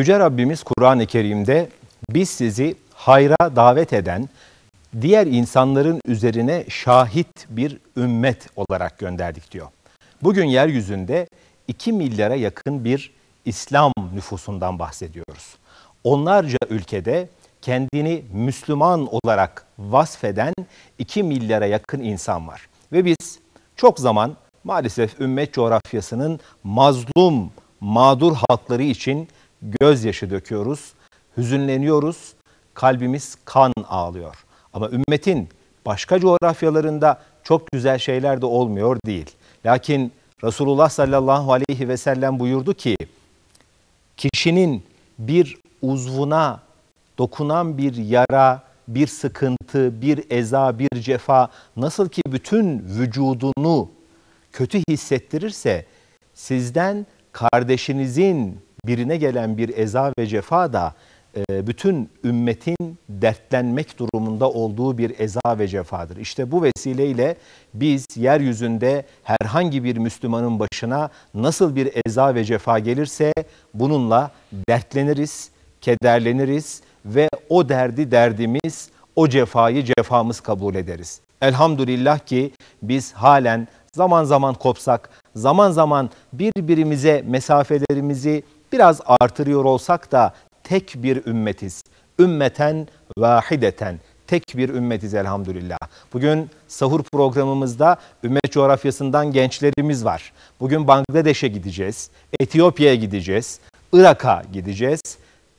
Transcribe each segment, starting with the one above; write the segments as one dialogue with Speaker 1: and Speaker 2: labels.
Speaker 1: Yüce Rabbimiz Kur'an-ı Kerim'de biz sizi hayra davet eden, diğer insanların üzerine şahit bir ümmet olarak gönderdik diyor. Bugün yeryüzünde 2 milyara yakın bir İslam nüfusundan bahsediyoruz. Onlarca ülkede kendini Müslüman olarak vasfeden 2 milyara yakın insan var. Ve biz çok zaman maalesef ümmet coğrafyasının mazlum, mağdur halkları için gözyaşı döküyoruz, hüzünleniyoruz, kalbimiz kan ağlıyor. Ama ümmetin başka coğrafyalarında çok güzel şeyler de olmuyor değil. Lakin Resulullah sallallahu aleyhi ve sellem buyurdu ki, kişinin bir uzvuna dokunan bir yara, bir sıkıntı, bir eza, bir cefa nasıl ki bütün vücudunu kötü hissettirirse sizden kardeşinizin birine gelen bir eza ve cefa da e, bütün ümmetin dertlenmek durumunda olduğu bir eza ve cefadır. İşte bu vesileyle biz yeryüzünde herhangi bir Müslümanın başına nasıl bir eza ve cefa gelirse bununla dertleniriz, kederleniriz ve o derdi derdimiz, o cefayı cefamız kabul ederiz. Elhamdülillah ki biz halen zaman zaman kopsak, zaman zaman birbirimize mesafelerimizi biraz artırıyor olsak da tek bir ümmetiz. Ümmeten vahideten tek bir ümmetiz elhamdülillah. Bugün sahur programımızda ümmet coğrafyasından gençlerimiz var. Bugün Bangladeş'e gideceğiz, Etiyopya'ya gideceğiz, Irak'a gideceğiz.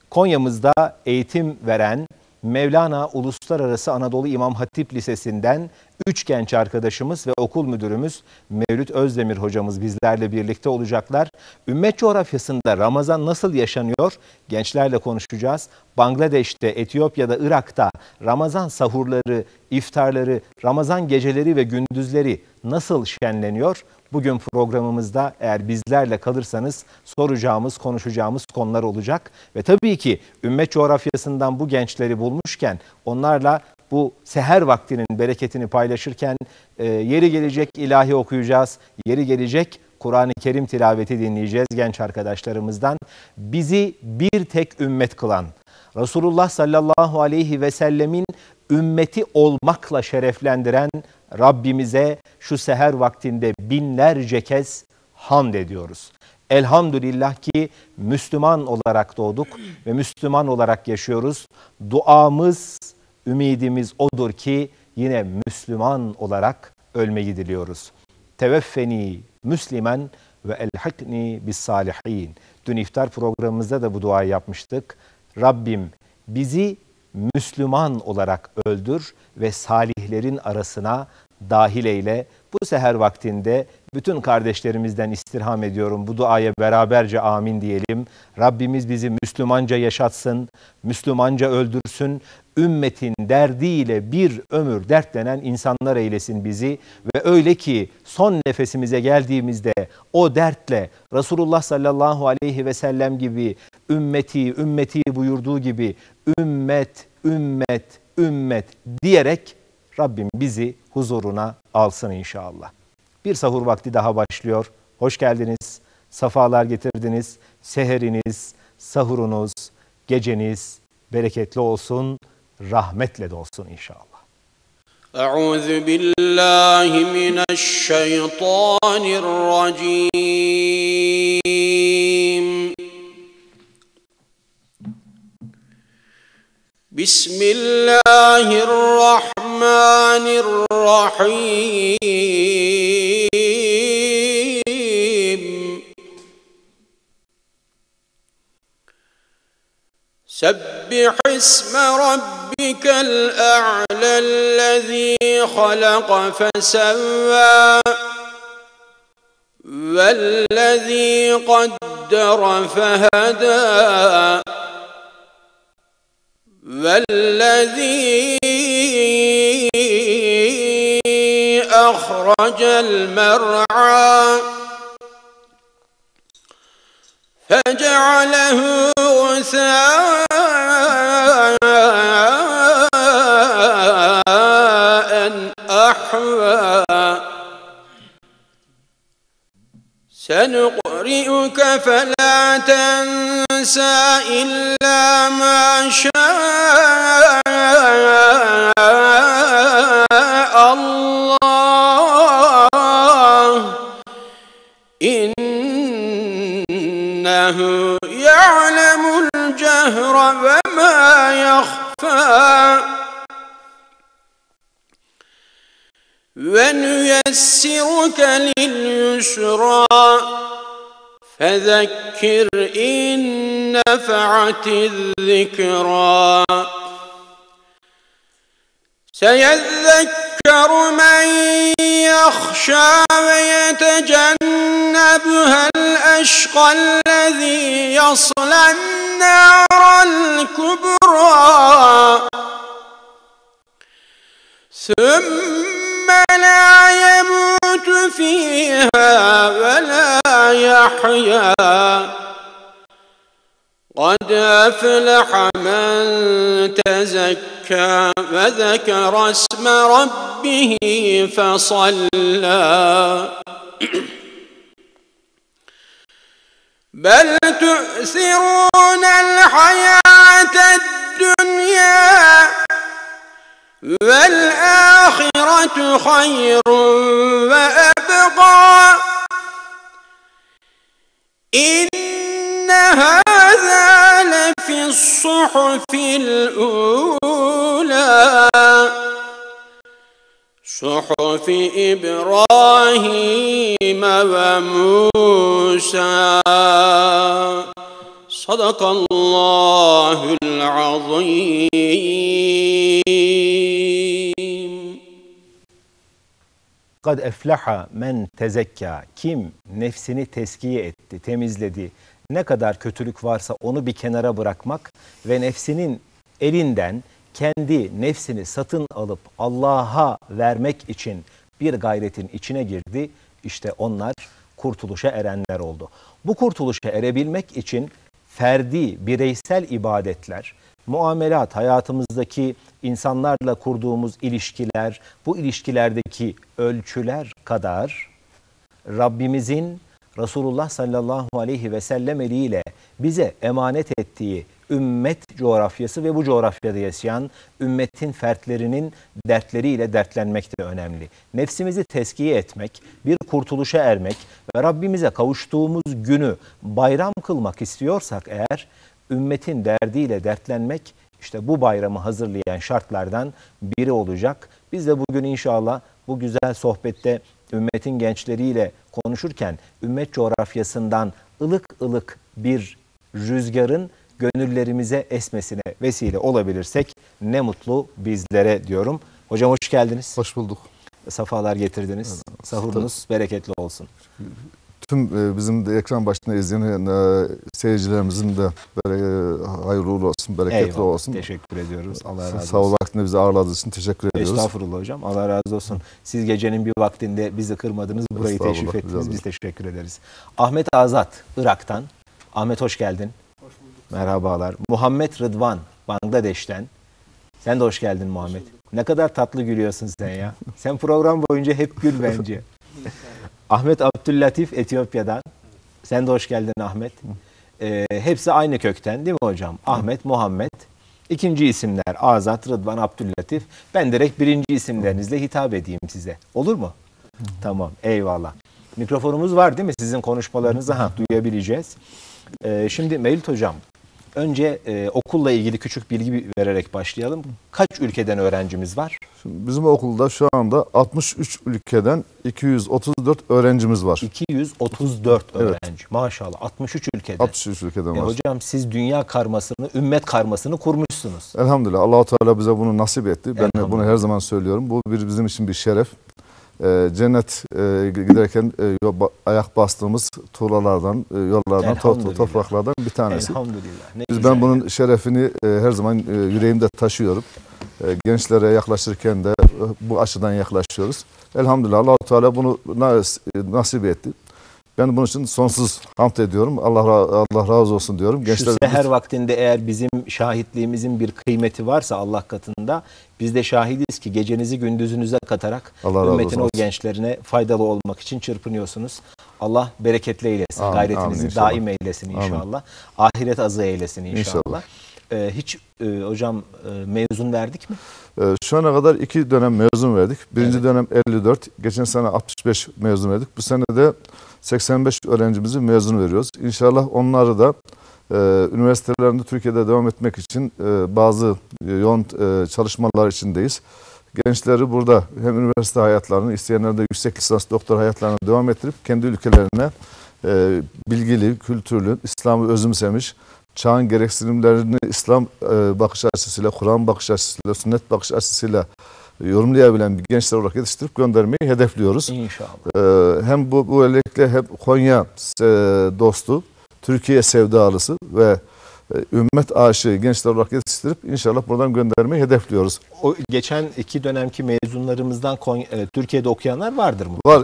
Speaker 1: Konya'mızda eğitim veren Mevlana Uluslararası Anadolu İmam Hatip Lisesi'nden üç genç arkadaşımız ve okul müdürümüz Mevlüt Özdemir hocamız bizlerle birlikte olacaklar. Ümmet coğrafyasında Ramazan nasıl yaşanıyor? Gençlerle konuşacağız. Bangladeş'te, Etiyopya'da, Irak'ta Ramazan sahurları, iftarları, Ramazan geceleri ve gündüzleri nasıl şenleniyor? Bugün programımızda eğer bizlerle kalırsanız soracağımız, konuşacağımız konular olacak. Ve tabii ki ümmet coğrafyasından bu gençleri bulmuşken onlarla bu seher vaktinin bereketini paylaşırken e, yeri gelecek ilahi okuyacağız, yeri gelecek Kur'an-ı Kerim tilaveti dinleyeceğiz genç arkadaşlarımızdan. Bizi bir tek ümmet kılan, Resulullah sallallahu aleyhi ve sellemin ümmeti olmakla şereflendiren Rabbimize şu seher vaktinde binlerce kez hamd ediyoruz. Elhamdülillah ki Müslüman olarak doğduk ve Müslüman olarak yaşıyoruz. Duamız, ümidimiz odur ki yine Müslüman olarak ölmeyi diliyoruz. Teveffeni Müslüman ve elhakni bis salihin. Dün iftar programımızda da bu duayı yapmıştık. Rabbim bizi Müslüman olarak öldür ve salihlerin arasına dahil eyle. Bu seher vaktinde bütün kardeşlerimizden istirham ediyorum. Bu duaya beraberce amin diyelim. Rabbimiz bizi Müslümanca yaşatsın, Müslümanca öldürsün. Ümmetin derdiyle bir ömür dertlenen insanlar eylesin bizi. Ve öyle ki son nefesimize geldiğimizde o dertle Resulullah sallallahu aleyhi ve sellem gibi ümmeti, ümmeti buyurduğu gibi ümmet, ümmet, ümmet diyerek Rabbim bizi huzuruna alsın inşallah. Bir sahur vakti daha başlıyor. Hoş geldiniz, safalar getirdiniz. Seheriniz, sahurunuz, geceniz bereketli olsun, rahmetle de olsun inşallah.
Speaker 2: أعوذ بالله من الشيطان الرجيم بسم الله الرحمن الرحيم. سبح اسم ربك الأعلى الذي خلق فسوى والذي قدر فهدى. والذي أخرج المرعى فجعله غثاء أحوى. سنقرئك فلا تنسى إلا ما شاء فذكر إن نفعت الذكرى. سيذكر من يخشى ويتجنبها الأشقى الذي يصلى النار الكبرى. ثم لا يموت فيها ولا يحيا. قد أفلح من تزكى وذكر اسم ربه فصلى. بل تؤثرون الحياة الدنيا. والآخرة خير وأبقى. إن هذا لفي الصحف الأولى. صحف إبراهيم وموسى. صدق الله العظيم.
Speaker 1: Kad eflaha men tezekka. Kim nefsini teskiye etti, temizledi. Ne kadar kötülük varsa onu bir kenara bırakmak ve nefsinin elinden kendi nefsini satın alıp Allah'a vermek için bir gayretin içine girdi. İşte onlar kurtuluşa erenler oldu. Bu kurtuluşa erebilmek için ferdi, bireysel ibadetler, muamelat, hayatımızdaki insanlarla kurduğumuz ilişkiler, bu ilişkilerdeki ölçüler kadar Rabbimizin Resulullah sallallahu aleyhi ve sellem eliyle bize emanet ettiği ümmet coğrafyası ve bu coğrafyada yaşayan ümmetin fertlerinin dertleriyle dertlenmek de önemli. Nefsimizi teskiye etmek, bir kurtuluşa ermek ve Rabbimize kavuştuğumuz günü bayram kılmak istiyorsak eğer ümmetin derdiyle dertlenmek işte bu bayramı hazırlayan şartlardan biri olacak. Biz de bugün inşallah bu güzel sohbette ümmetin gençleriyle konuşurken ümmet coğrafyasından ılık ılık bir rüzgarın gönüllerimize esmesine vesile olabilirsek ne mutlu bizlere diyorum. Hocam hoş geldiniz.
Speaker 3: Hoş bulduk.
Speaker 1: Safalar getirdiniz. Sahurunuz bereketli olsun.
Speaker 3: Tüm e, bizim de ekran başında izleyen e, seyircilerimizin de böyle e, hayırlı uğurlu olsun, bereketli
Speaker 1: Eyvallah.
Speaker 3: olsun.
Speaker 1: Teşekkür ediyoruz. Allah razı olsun.
Speaker 3: Sağ ol vaktinde bizi ağırladığınız için teşekkür ediyoruz.
Speaker 1: Estağfurullah hocam. Allah razı olsun. Siz gecenin bir vaktinde bizi kırmadınız. Burayı teşrif ettiniz. Biz teşekkür ederiz. Ahmet Azat, Irak'tan. Ahmet hoş geldin. Hoş bulduk. Merhabalar. Muhammed Rıdvan, Bangladeş'ten. Sen de hoş geldin Muhammed. Ne kadar tatlı gülüyorsun sen ya. Sen program boyunca hep gül bence. Ahmet Abdüllatif Etiyopya'dan. Sen de hoş geldin Ahmet. Ee, hepsi aynı kökten değil mi hocam? Ahmet, Muhammed. İkinci isimler Azat, Rıdvan, Abdüllatif. Ben direkt birinci isimlerinizle hitap edeyim size. Olur mu? Tamam, eyvallah. Mikrofonumuz var değil mi? Sizin konuşmalarınızı ha, duyabileceğiz. Ee, şimdi Mevlüt Hocam, önce e, okulla ilgili küçük bilgi vererek başlayalım. Kaç ülkeden öğrencimiz var?
Speaker 3: Şimdi bizim okulda şu anda 63 ülkeden 234 öğrencimiz var.
Speaker 1: 234
Speaker 3: Evet.
Speaker 1: öğrenci. Maşallah 63 ülkeden.
Speaker 3: 63 ülkeden
Speaker 1: E
Speaker 3: var.
Speaker 1: hocam siz dünya karmasını, ümmet karmasını kurmuşsunuz.
Speaker 3: Elhamdülillah Allahu Teala bize bunu nasip etti. Ben bunu her zaman söylüyorum. Bu bir bizim için bir şeref. Ee, cennet e, giderken e, ayak bastığımız tuğlalardan, e, yollardan, to- topraklardan bir tanesi.
Speaker 1: Elhamdülillah. Ne
Speaker 3: Biz ben bunun şerefini e, her zaman e, yüreğimde taşıyorum. E, gençlere yaklaşırken de e, bu açıdan yaklaşıyoruz. Elhamdülillah Allah Teala bunu nas- nasip etti. Ben bunun için sonsuz hamd ediyorum. Allah Allah razı olsun diyorum.
Speaker 1: Şu
Speaker 3: Gençler
Speaker 1: seher vaktinde eğer bizim şahitliğimizin bir kıymeti varsa Allah katında biz de şahidiz ki gecenizi gündüzünüze katarak
Speaker 3: Allah
Speaker 1: ümmetin o gençlerine faydalı olmak için çırpınıyorsunuz. Allah bereketli eylesin.
Speaker 3: Amin,
Speaker 1: Gayretinizi
Speaker 3: amin
Speaker 1: daim eylesin
Speaker 3: Amin.
Speaker 1: inşallah. Ahiret azı eylesin inşallah.
Speaker 3: İnşallah.
Speaker 1: Ee, hiç e, hocam e, mezun verdik mi?
Speaker 3: Ee, Şu ana kadar iki dönem mezun verdik. Birinci
Speaker 1: Evet.
Speaker 3: dönem 54, geçen sene 65 mezun verdik. Bu sene de 85 öğrencimizi mezun veriyoruz. İnşallah onları da e, üniversitelerinde Türkiye'de devam etmek için e, bazı e, yoğun e, çalışmalar içindeyiz. Gençleri burada hem üniversite hayatlarını, isteyenler de yüksek lisans doktor hayatlarını devam ettirip kendi ülkelerine e, bilgili, kültürlü, İslam'ı özümsemiş, çağın gereksinimlerini İslam e, bakış açısıyla, Kur'an bakış açısıyla, sünnet bakış açısıyla yorumlayabilen bir gençler olarak yetiştirip göndermeyi hedefliyoruz.
Speaker 1: İnşallah.
Speaker 3: Ee, hem bu, özellikle hem Konya e, dostu, Türkiye sevdalısı ve ümmet aşığı gençler olarak yetiştirip inşallah buradan göndermeyi hedefliyoruz.
Speaker 1: O geçen iki dönemki mezunlarımızdan Konya- e, Türkiye'de okuyanlar vardır mı?
Speaker 3: Var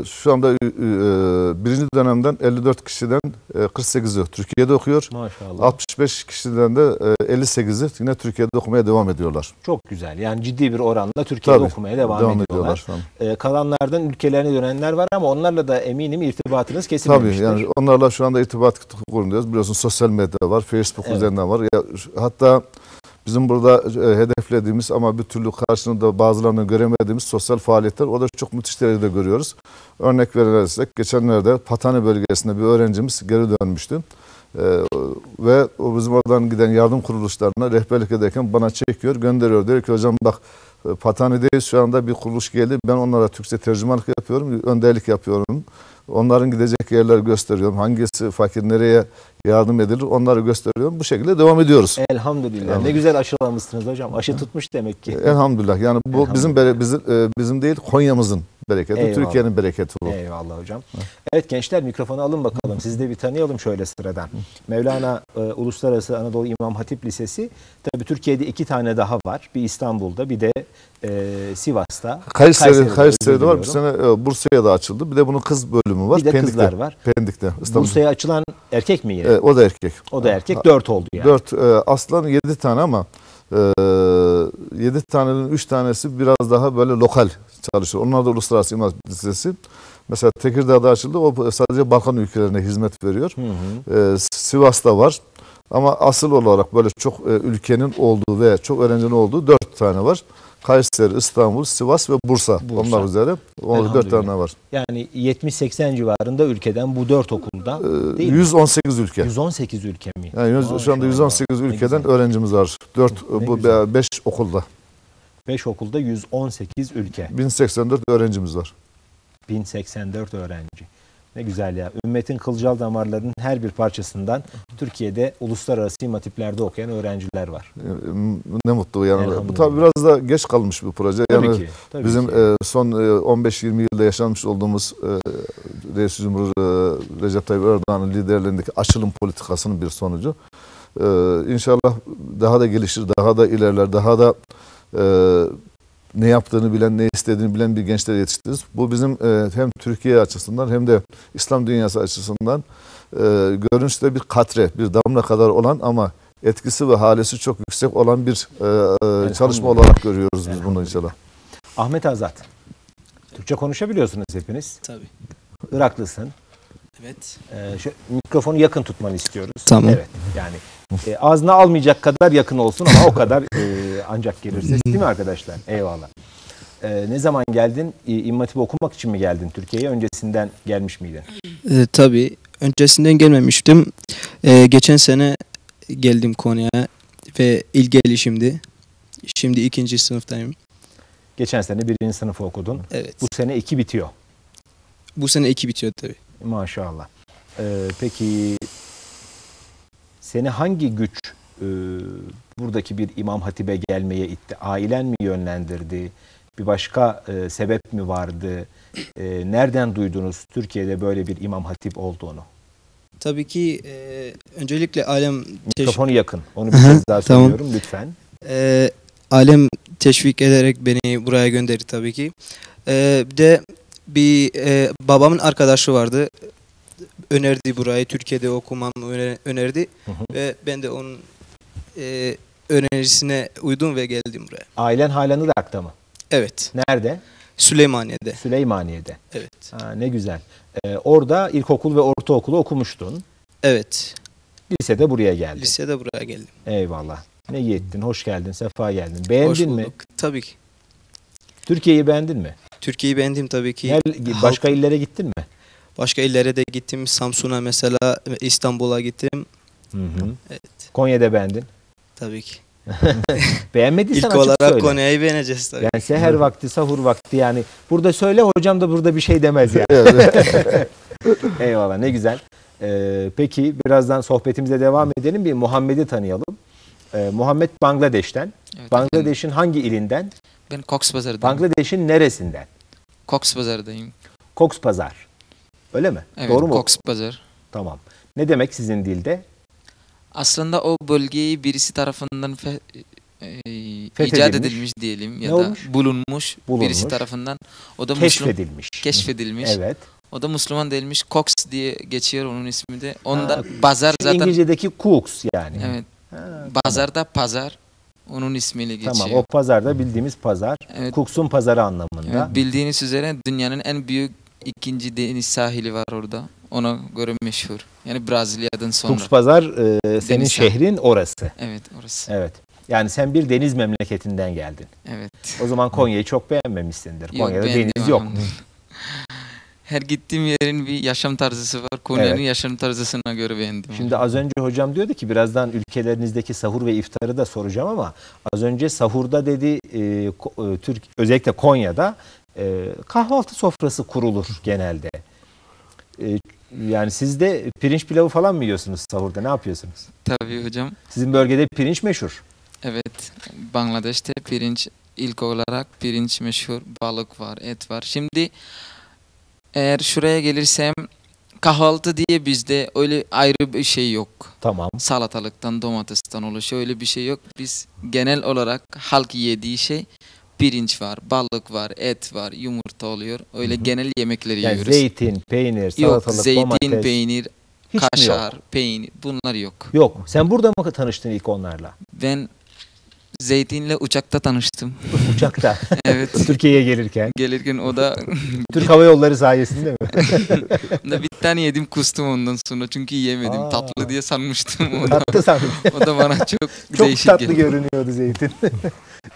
Speaker 3: e, şu anda e, e, birinci dönemden 54 kişiden e, 48'i Türkiye'de okuyor.
Speaker 1: Maşallah.
Speaker 3: 65 kişiden de e, 58'i yine Türkiye'de okumaya devam ediyorlar.
Speaker 1: Çok güzel. Yani ciddi bir oranla Türkiye'de
Speaker 3: Tabii,
Speaker 1: okumaya devam,
Speaker 3: devam
Speaker 1: ediyorlar.
Speaker 3: ediyorlar.
Speaker 1: Ee, kalanlardan ülkelerine dönenler var ama onlarla da eminim irtibatınız
Speaker 3: Tabii
Speaker 1: kesilmemiştir.
Speaker 3: yani onlarla şu anda irtibat kuruluyoruz. Biliyorsun sosyal medya var, Facebook
Speaker 1: Evet.
Speaker 3: üzerinden var. Ya, hatta bizim burada e, hedeflediğimiz ama bir türlü karşılığında bazılarını göremediğimiz sosyal faaliyetler o da çok müthiş derecede görüyoruz. Örnek verirsek geçenlerde Patani bölgesinde bir öğrencimiz geri dönmüştü. E, ve o bizim oradan giden yardım kuruluşlarına rehberlik ederken bana çekiyor, gönderiyor. Diyor ki hocam bak e, Patani'deyiz şu anda bir kuruluş geldi. Ben onlara Türkçe tercümanlık yapıyorum, önderlik yapıyorum. Onların gidecek yerler gösteriyorum. Hangisi fakir nereye yardım edilir onları gösteriyorum. Bu şekilde devam ediyoruz.
Speaker 1: Elhamdülillah. Ne güzel aşılamışsınız hocam. Aşı tutmuş demek ki.
Speaker 3: Elhamdülillah. Yani bu bizim bere- bizim e, bizim değil Konya'mızın bereketi,
Speaker 1: Eyvallah.
Speaker 3: Türkiye'nin bereketi bu.
Speaker 1: Eyvallah hocam. Evet gençler mikrofonu alın bakalım. Sizi de bir tanıyalım şöyle sıradan. Mevlana e, Uluslararası Anadolu İmam Hatip Lisesi. Tabii Türkiye'de iki tane daha var. Bir İstanbul'da bir de e, Sivas'ta.
Speaker 3: Kayseri,
Speaker 1: Kayseri'de,
Speaker 3: Kayseri'de var.
Speaker 1: Özür
Speaker 3: sene e, Bursa'ya da açıldı. Bir de bunun kız bölümü var.
Speaker 1: Bir de
Speaker 3: Pendik'te.
Speaker 1: kızlar var.
Speaker 3: Pendik'te. İstanbul.
Speaker 1: Bursa'ya açılan erkek mi yine?
Speaker 3: E, o da erkek.
Speaker 1: O da erkek. Dört oldu yani.
Speaker 3: Dört e, aslan yedi tane ama e, yedi tanenin üç tanesi biraz daha böyle lokal çalışıyor. Onlar da uluslararası imam lisesi. Mesela Tekirdağ'da açıldı. O sadece Balkan ülkelerine hizmet veriyor.
Speaker 1: Hı hı.
Speaker 3: E, Sivas'ta var. Ama asıl olarak böyle çok e, ülkenin olduğu ve çok öğrencinin olduğu dört tane var. Kayseri, İstanbul, Sivas ve Bursa.
Speaker 1: Bursa.
Speaker 3: Onlar üzere. O dört
Speaker 1: Elhamdülillah.
Speaker 3: tane var.
Speaker 1: Yani 70-80 civarında ülkeden bu dört okulda
Speaker 3: E,
Speaker 1: değil mi?
Speaker 3: 118 ülke.
Speaker 1: 118 ülke mi?
Speaker 3: Yani yüz- şu anda
Speaker 1: Maşallah.
Speaker 3: 118
Speaker 1: Ne
Speaker 3: ülkeden öğrencimiz var. 4
Speaker 1: Ne
Speaker 3: bu
Speaker 1: güzel.
Speaker 3: 5 okulda.
Speaker 1: 5 okulda 118 ülke.
Speaker 3: 1084 öğrencimiz var.
Speaker 1: 1084 öğrenci. Ne güzel ya. Ümmetin kılcal damarlarının her bir parçasından Türkiye'de uluslararası imatiplerde okuyan öğrenciler var.
Speaker 3: Ee, Ne mutlu yani. Bu tabii biraz da geç kalmış bir proje.
Speaker 1: Tabii
Speaker 3: Yani
Speaker 1: ki. Tabii
Speaker 3: bizim
Speaker 1: ki.
Speaker 3: e, son e, 15-20 yılda yaşanmış olduğumuz e, Reis Cumhur e, Recep Tayyip Erdoğan'ın liderliğindeki açılım politikasının bir sonucu. E, İnşallah daha da gelişir, daha da ilerler, daha da e, ne yaptığını bilen, ne istediğini bilen bir gençler yetiştiririz. Bu bizim e, hem Türkiye açısından hem de İslam dünyası açısından e, görünüşte bir katre, bir damla kadar olan ama etkisi ve halesi çok yüksek olan bir e, e, çalışma olarak görüyoruz biz bunu inşallah.
Speaker 1: Ahmet Azat. Türkçe konuşabiliyorsunuz hepiniz.
Speaker 4: Tabii.
Speaker 1: Iraklısın.
Speaker 4: Evet.
Speaker 1: Ee, şu mikrofonu yakın tutmanı istiyoruz.
Speaker 4: Tamam.
Speaker 1: Evet. Yani e, ağzına almayacak kadar yakın olsun ama o kadar e, ancak gelir ses değil mi arkadaşlar? Eyvallah. Ee, ne zaman geldin? İ- İmam Hatip'i okumak için mi geldin Türkiye'ye? Öncesinden gelmiş miydin?
Speaker 4: Ee, tabii. Öncesinden gelmemiştim. Ee, geçen sene geldim Konya'ya ve ilk gelişimdi. Şimdi ikinci sınıftayım.
Speaker 1: Geçen sene birinci sınıfı okudun.
Speaker 4: Evet.
Speaker 1: Bu sene iki bitiyor.
Speaker 4: Bu sene iki bitiyor tabii.
Speaker 1: Maşallah. Ee, peki seni hangi güç e, buradaki bir İmam Hatip'e gelmeye itti? Ailen mi yönlendirdi? Bir başka e, sebep mi vardı? E, nereden duydunuz Türkiye'de böyle bir İmam Hatip olduğunu?
Speaker 4: Tabii ki e, öncelikle alem
Speaker 1: Mikrofonu yakın. Onu bir kez daha
Speaker 4: tamam.
Speaker 1: söylüyorum lütfen.
Speaker 4: e, alem teşvik ederek beni buraya gönderdi tabii ki. E, bir de bir e, babamın arkadaşı vardı. önerdi burayı. Türkiye'de okumam öne- önerdi. Ve ben de onun e, önerisine uydum ve geldim buraya.
Speaker 1: Ailen halen Irak'ta mı?
Speaker 4: Evet.
Speaker 1: Nerede?
Speaker 4: Süleymaniye'de.
Speaker 1: Süleymaniye'de.
Speaker 4: Evet.
Speaker 1: Ha, ne güzel. Ee, orada ilkokul ve ortaokulu okumuştun.
Speaker 4: Evet.
Speaker 1: Lisede buraya geldin.
Speaker 4: Lisede buraya geldim.
Speaker 1: Eyvallah. Ne iyi ettin, hoş geldin, sefa geldin. Beğendin
Speaker 4: Hoş
Speaker 1: mi?
Speaker 4: bulduk. Tabii ki.
Speaker 1: Türkiye'yi beğendin mi?
Speaker 4: Türkiye'yi beğendim tabii ki. Halk-
Speaker 1: başka illere gittin mi?
Speaker 4: başka illere de gittim. Samsun'a mesela İstanbul'a gittim.
Speaker 1: Hı hı.
Speaker 4: Evet.
Speaker 1: Konya'da beğendin.
Speaker 4: Tabii ki.
Speaker 1: Beğenmediysen
Speaker 4: İlk
Speaker 1: açık
Speaker 4: olarak
Speaker 1: söyle.
Speaker 4: Konya'yı beğeneceğiz tabii.
Speaker 1: Yani seher vakti, sahur vakti yani. Burada söyle hocam da burada bir şey demez yani. Eyvallah ne güzel. Ee, peki birazdan sohbetimize devam edelim. Bir Muhammed'i tanıyalım. Ee, Muhammed Bangladeş'ten.
Speaker 5: Evet.
Speaker 1: Bangladeş'in hangi ilinden?
Speaker 5: Ben Coxbazar'dayım.
Speaker 1: Bangladeş'in neresinden?
Speaker 5: Coxbazar'dayım.
Speaker 1: Cox Pazar. Öyle mi?
Speaker 5: Evet,
Speaker 1: Doğru mu?
Speaker 5: Coxbazar.
Speaker 1: Tamam. Ne demek sizin dilde?
Speaker 5: Aslında o bölgeyi birisi tarafından fe, e,
Speaker 1: Fethedilmiş.
Speaker 5: icat edilmiş diyelim ya
Speaker 1: Ne
Speaker 5: da
Speaker 1: olmuş?
Speaker 5: bulunmuş,
Speaker 1: Bulunmuş.
Speaker 5: birisi tarafından. O da
Speaker 1: Keşfedilmiş.
Speaker 5: keşfedilmiş.
Speaker 1: Evet.
Speaker 5: O da Müslüman değilmiş. Cox diye geçiyor onun ismi de. Onda
Speaker 1: Ha,
Speaker 5: bazar
Speaker 1: Şu
Speaker 5: zaten
Speaker 1: İngilizce'deki Cooks yani.
Speaker 5: evet.
Speaker 1: Ha,
Speaker 5: Bazarda pazar onun ismiyle geçiyor.
Speaker 1: Tamam o pazarda bildiğimiz pazar.
Speaker 5: Evet.
Speaker 1: Cooks'un pazarı anlamında.
Speaker 5: Evet, bildiğiniz üzere dünyanın en büyük ikinci deniz sahili var orada. Ona göre meşhur. Yani Brezilya'dan sonra.
Speaker 1: Cooks pazar e, senin
Speaker 5: Deniz
Speaker 1: şehrin orası.
Speaker 5: Evet orası.
Speaker 1: Evet. Yani sen bir deniz memleketinden geldin.
Speaker 5: Evet.
Speaker 1: O zaman Konya'yı çok beğenmemişsindir.
Speaker 5: Yok,
Speaker 1: Konya'da deniz yok.
Speaker 5: Her gittiğim yerin bir yaşam tarzısı var. Konya'nın
Speaker 1: Evet.
Speaker 5: yaşam tarzısına göre beğendim.
Speaker 1: Şimdi az önce hocam diyordu ki birazdan ülkelerinizdeki sahur ve iftarı da soracağım ama az önce sahurda dedi e, e, Türk özellikle Konya'da e, kahvaltı sofrası kurulur genelde. E, yani siz de pirinç pilavı falan mı yiyorsunuz sahurda? Ne yapıyorsunuz?
Speaker 5: Tabii hocam.
Speaker 1: Sizin bölgede pirinç meşhur.
Speaker 5: Evet. Bangladeş'te pirinç ilk olarak pirinç meşhur. Balık var, et var. Şimdi eğer şuraya gelirsem kahvaltı diye bizde öyle ayrı bir şey yok.
Speaker 1: Tamam.
Speaker 5: Salatalıktan, domatesten oluşuyor. Öyle bir şey yok. Biz genel olarak halk yediği şey pirinç var, balık var, et var, yumurta oluyor. Öyle genel yemekleri
Speaker 1: Yani
Speaker 5: yiyoruz.
Speaker 1: zeytin, peynir,
Speaker 5: Yok
Speaker 1: salatalık,
Speaker 5: zeytin,
Speaker 1: domates.
Speaker 5: peynir,
Speaker 1: Hiç yok?
Speaker 5: kaşar, peynir bunlar yok.
Speaker 1: Yok. Sen burada mı tanıştın ilk onlarla?
Speaker 5: Ben zeytinle uçakta tanıştım.
Speaker 1: Uçakta.
Speaker 5: evet.
Speaker 1: Türkiye'ye gelirken.
Speaker 5: Gelirken o da
Speaker 1: Türk Hava Yolları sayesinde mi?
Speaker 5: da bir tane yedim kustum ondan sonra çünkü yiyemedim.
Speaker 1: Aa.
Speaker 5: Tatlı diye sanmıştım. O da,
Speaker 1: Tatlı sandım.
Speaker 5: o da bana çok,
Speaker 1: Çok
Speaker 5: değişik
Speaker 1: tatlı
Speaker 5: geldi.
Speaker 1: görünüyordu zeytin.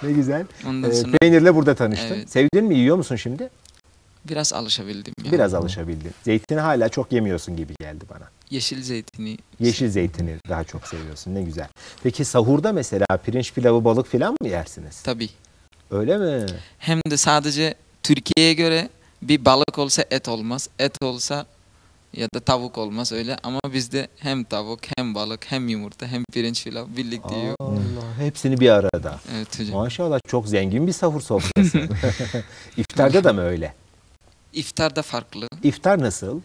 Speaker 1: ne güzel.
Speaker 5: Ondan
Speaker 1: Ee,
Speaker 5: sonra
Speaker 1: peynirle burada tanıştın.
Speaker 5: Evet.
Speaker 1: Sevdin mi? Yiyor musun şimdi?
Speaker 5: biraz alışabildim. Yani.
Speaker 1: Biraz alışabildin. Zeytini hala çok yemiyorsun gibi geldi bana.
Speaker 5: Yeşil zeytini.
Speaker 1: Yeşil zeytini daha çok seviyorsun. Ne güzel. Peki sahurda mesela pirinç pilavı balık filan mı yersiniz?
Speaker 5: Tabii.
Speaker 1: Öyle mi?
Speaker 5: Hem de sadece Türkiye'ye göre bir balık olsa et olmaz. Et olsa ya da tavuk olmaz öyle ama bizde hem tavuk hem balık hem yumurta hem pirinç pilav birlikte yiyor.
Speaker 1: Allah. Hepsini bir arada.
Speaker 5: Evet hocam.
Speaker 1: Maşallah çok zengin bir sahur sofrası. İftarda da mı öyle?
Speaker 5: İftar da farklı.
Speaker 1: İftar nasıl?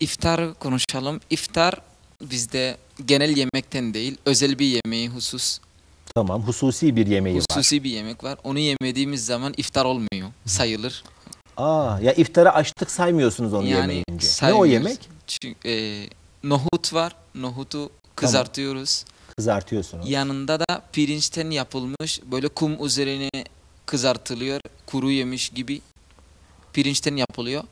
Speaker 5: İftar konuşalım. İftar bizde genel yemekten değil, özel bir yemeği husus,
Speaker 1: Tamam hususi bir yemeği var.
Speaker 5: hususi bir yemek var. Onu yemediğimiz zaman iftar olmuyor, sayılır.
Speaker 1: Aa, ya iftara açtık saymıyorsunuz onu
Speaker 5: yani
Speaker 1: yemeyince. Ne o yemek?
Speaker 5: Çünkü, e, nohut var, nohutu kızartıyoruz.
Speaker 1: Kızartıyorsunuz.
Speaker 5: Yanında da pirinçten yapılmış böyle kum üzerine kızartılıyor, kuru yemiş gibi pirinçten yapılıyor.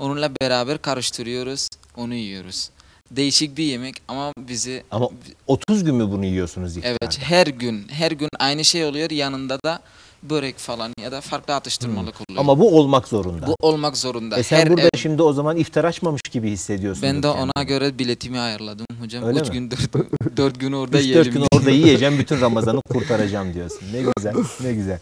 Speaker 5: Onunla beraber karıştırıyoruz, onu yiyoruz. Değişik bir yemek ama bizi
Speaker 1: Ama 30 gün mü bunu yiyorsunuz iftarda?
Speaker 5: Evet her gün her gün aynı şey oluyor yanında da börek falan ya da farklı atıştırmalık oluyor.
Speaker 1: Ama bu olmak zorunda.
Speaker 5: bu olmak zorunda.
Speaker 1: e sen
Speaker 5: her
Speaker 1: burada
Speaker 5: ev-
Speaker 1: şimdi o zaman iftar açmamış gibi hissediyorsun.
Speaker 5: ben de ona göre biletimi ayarladım hocam.
Speaker 1: Öyle
Speaker 5: 3
Speaker 1: mi?
Speaker 5: gün 4, 4 gün orada
Speaker 1: 3-4
Speaker 5: yiyelim.
Speaker 1: gün orada yiyeceğim bütün Ramazan'ı kurtaracağım diyorsun. Ne güzel ne güzel.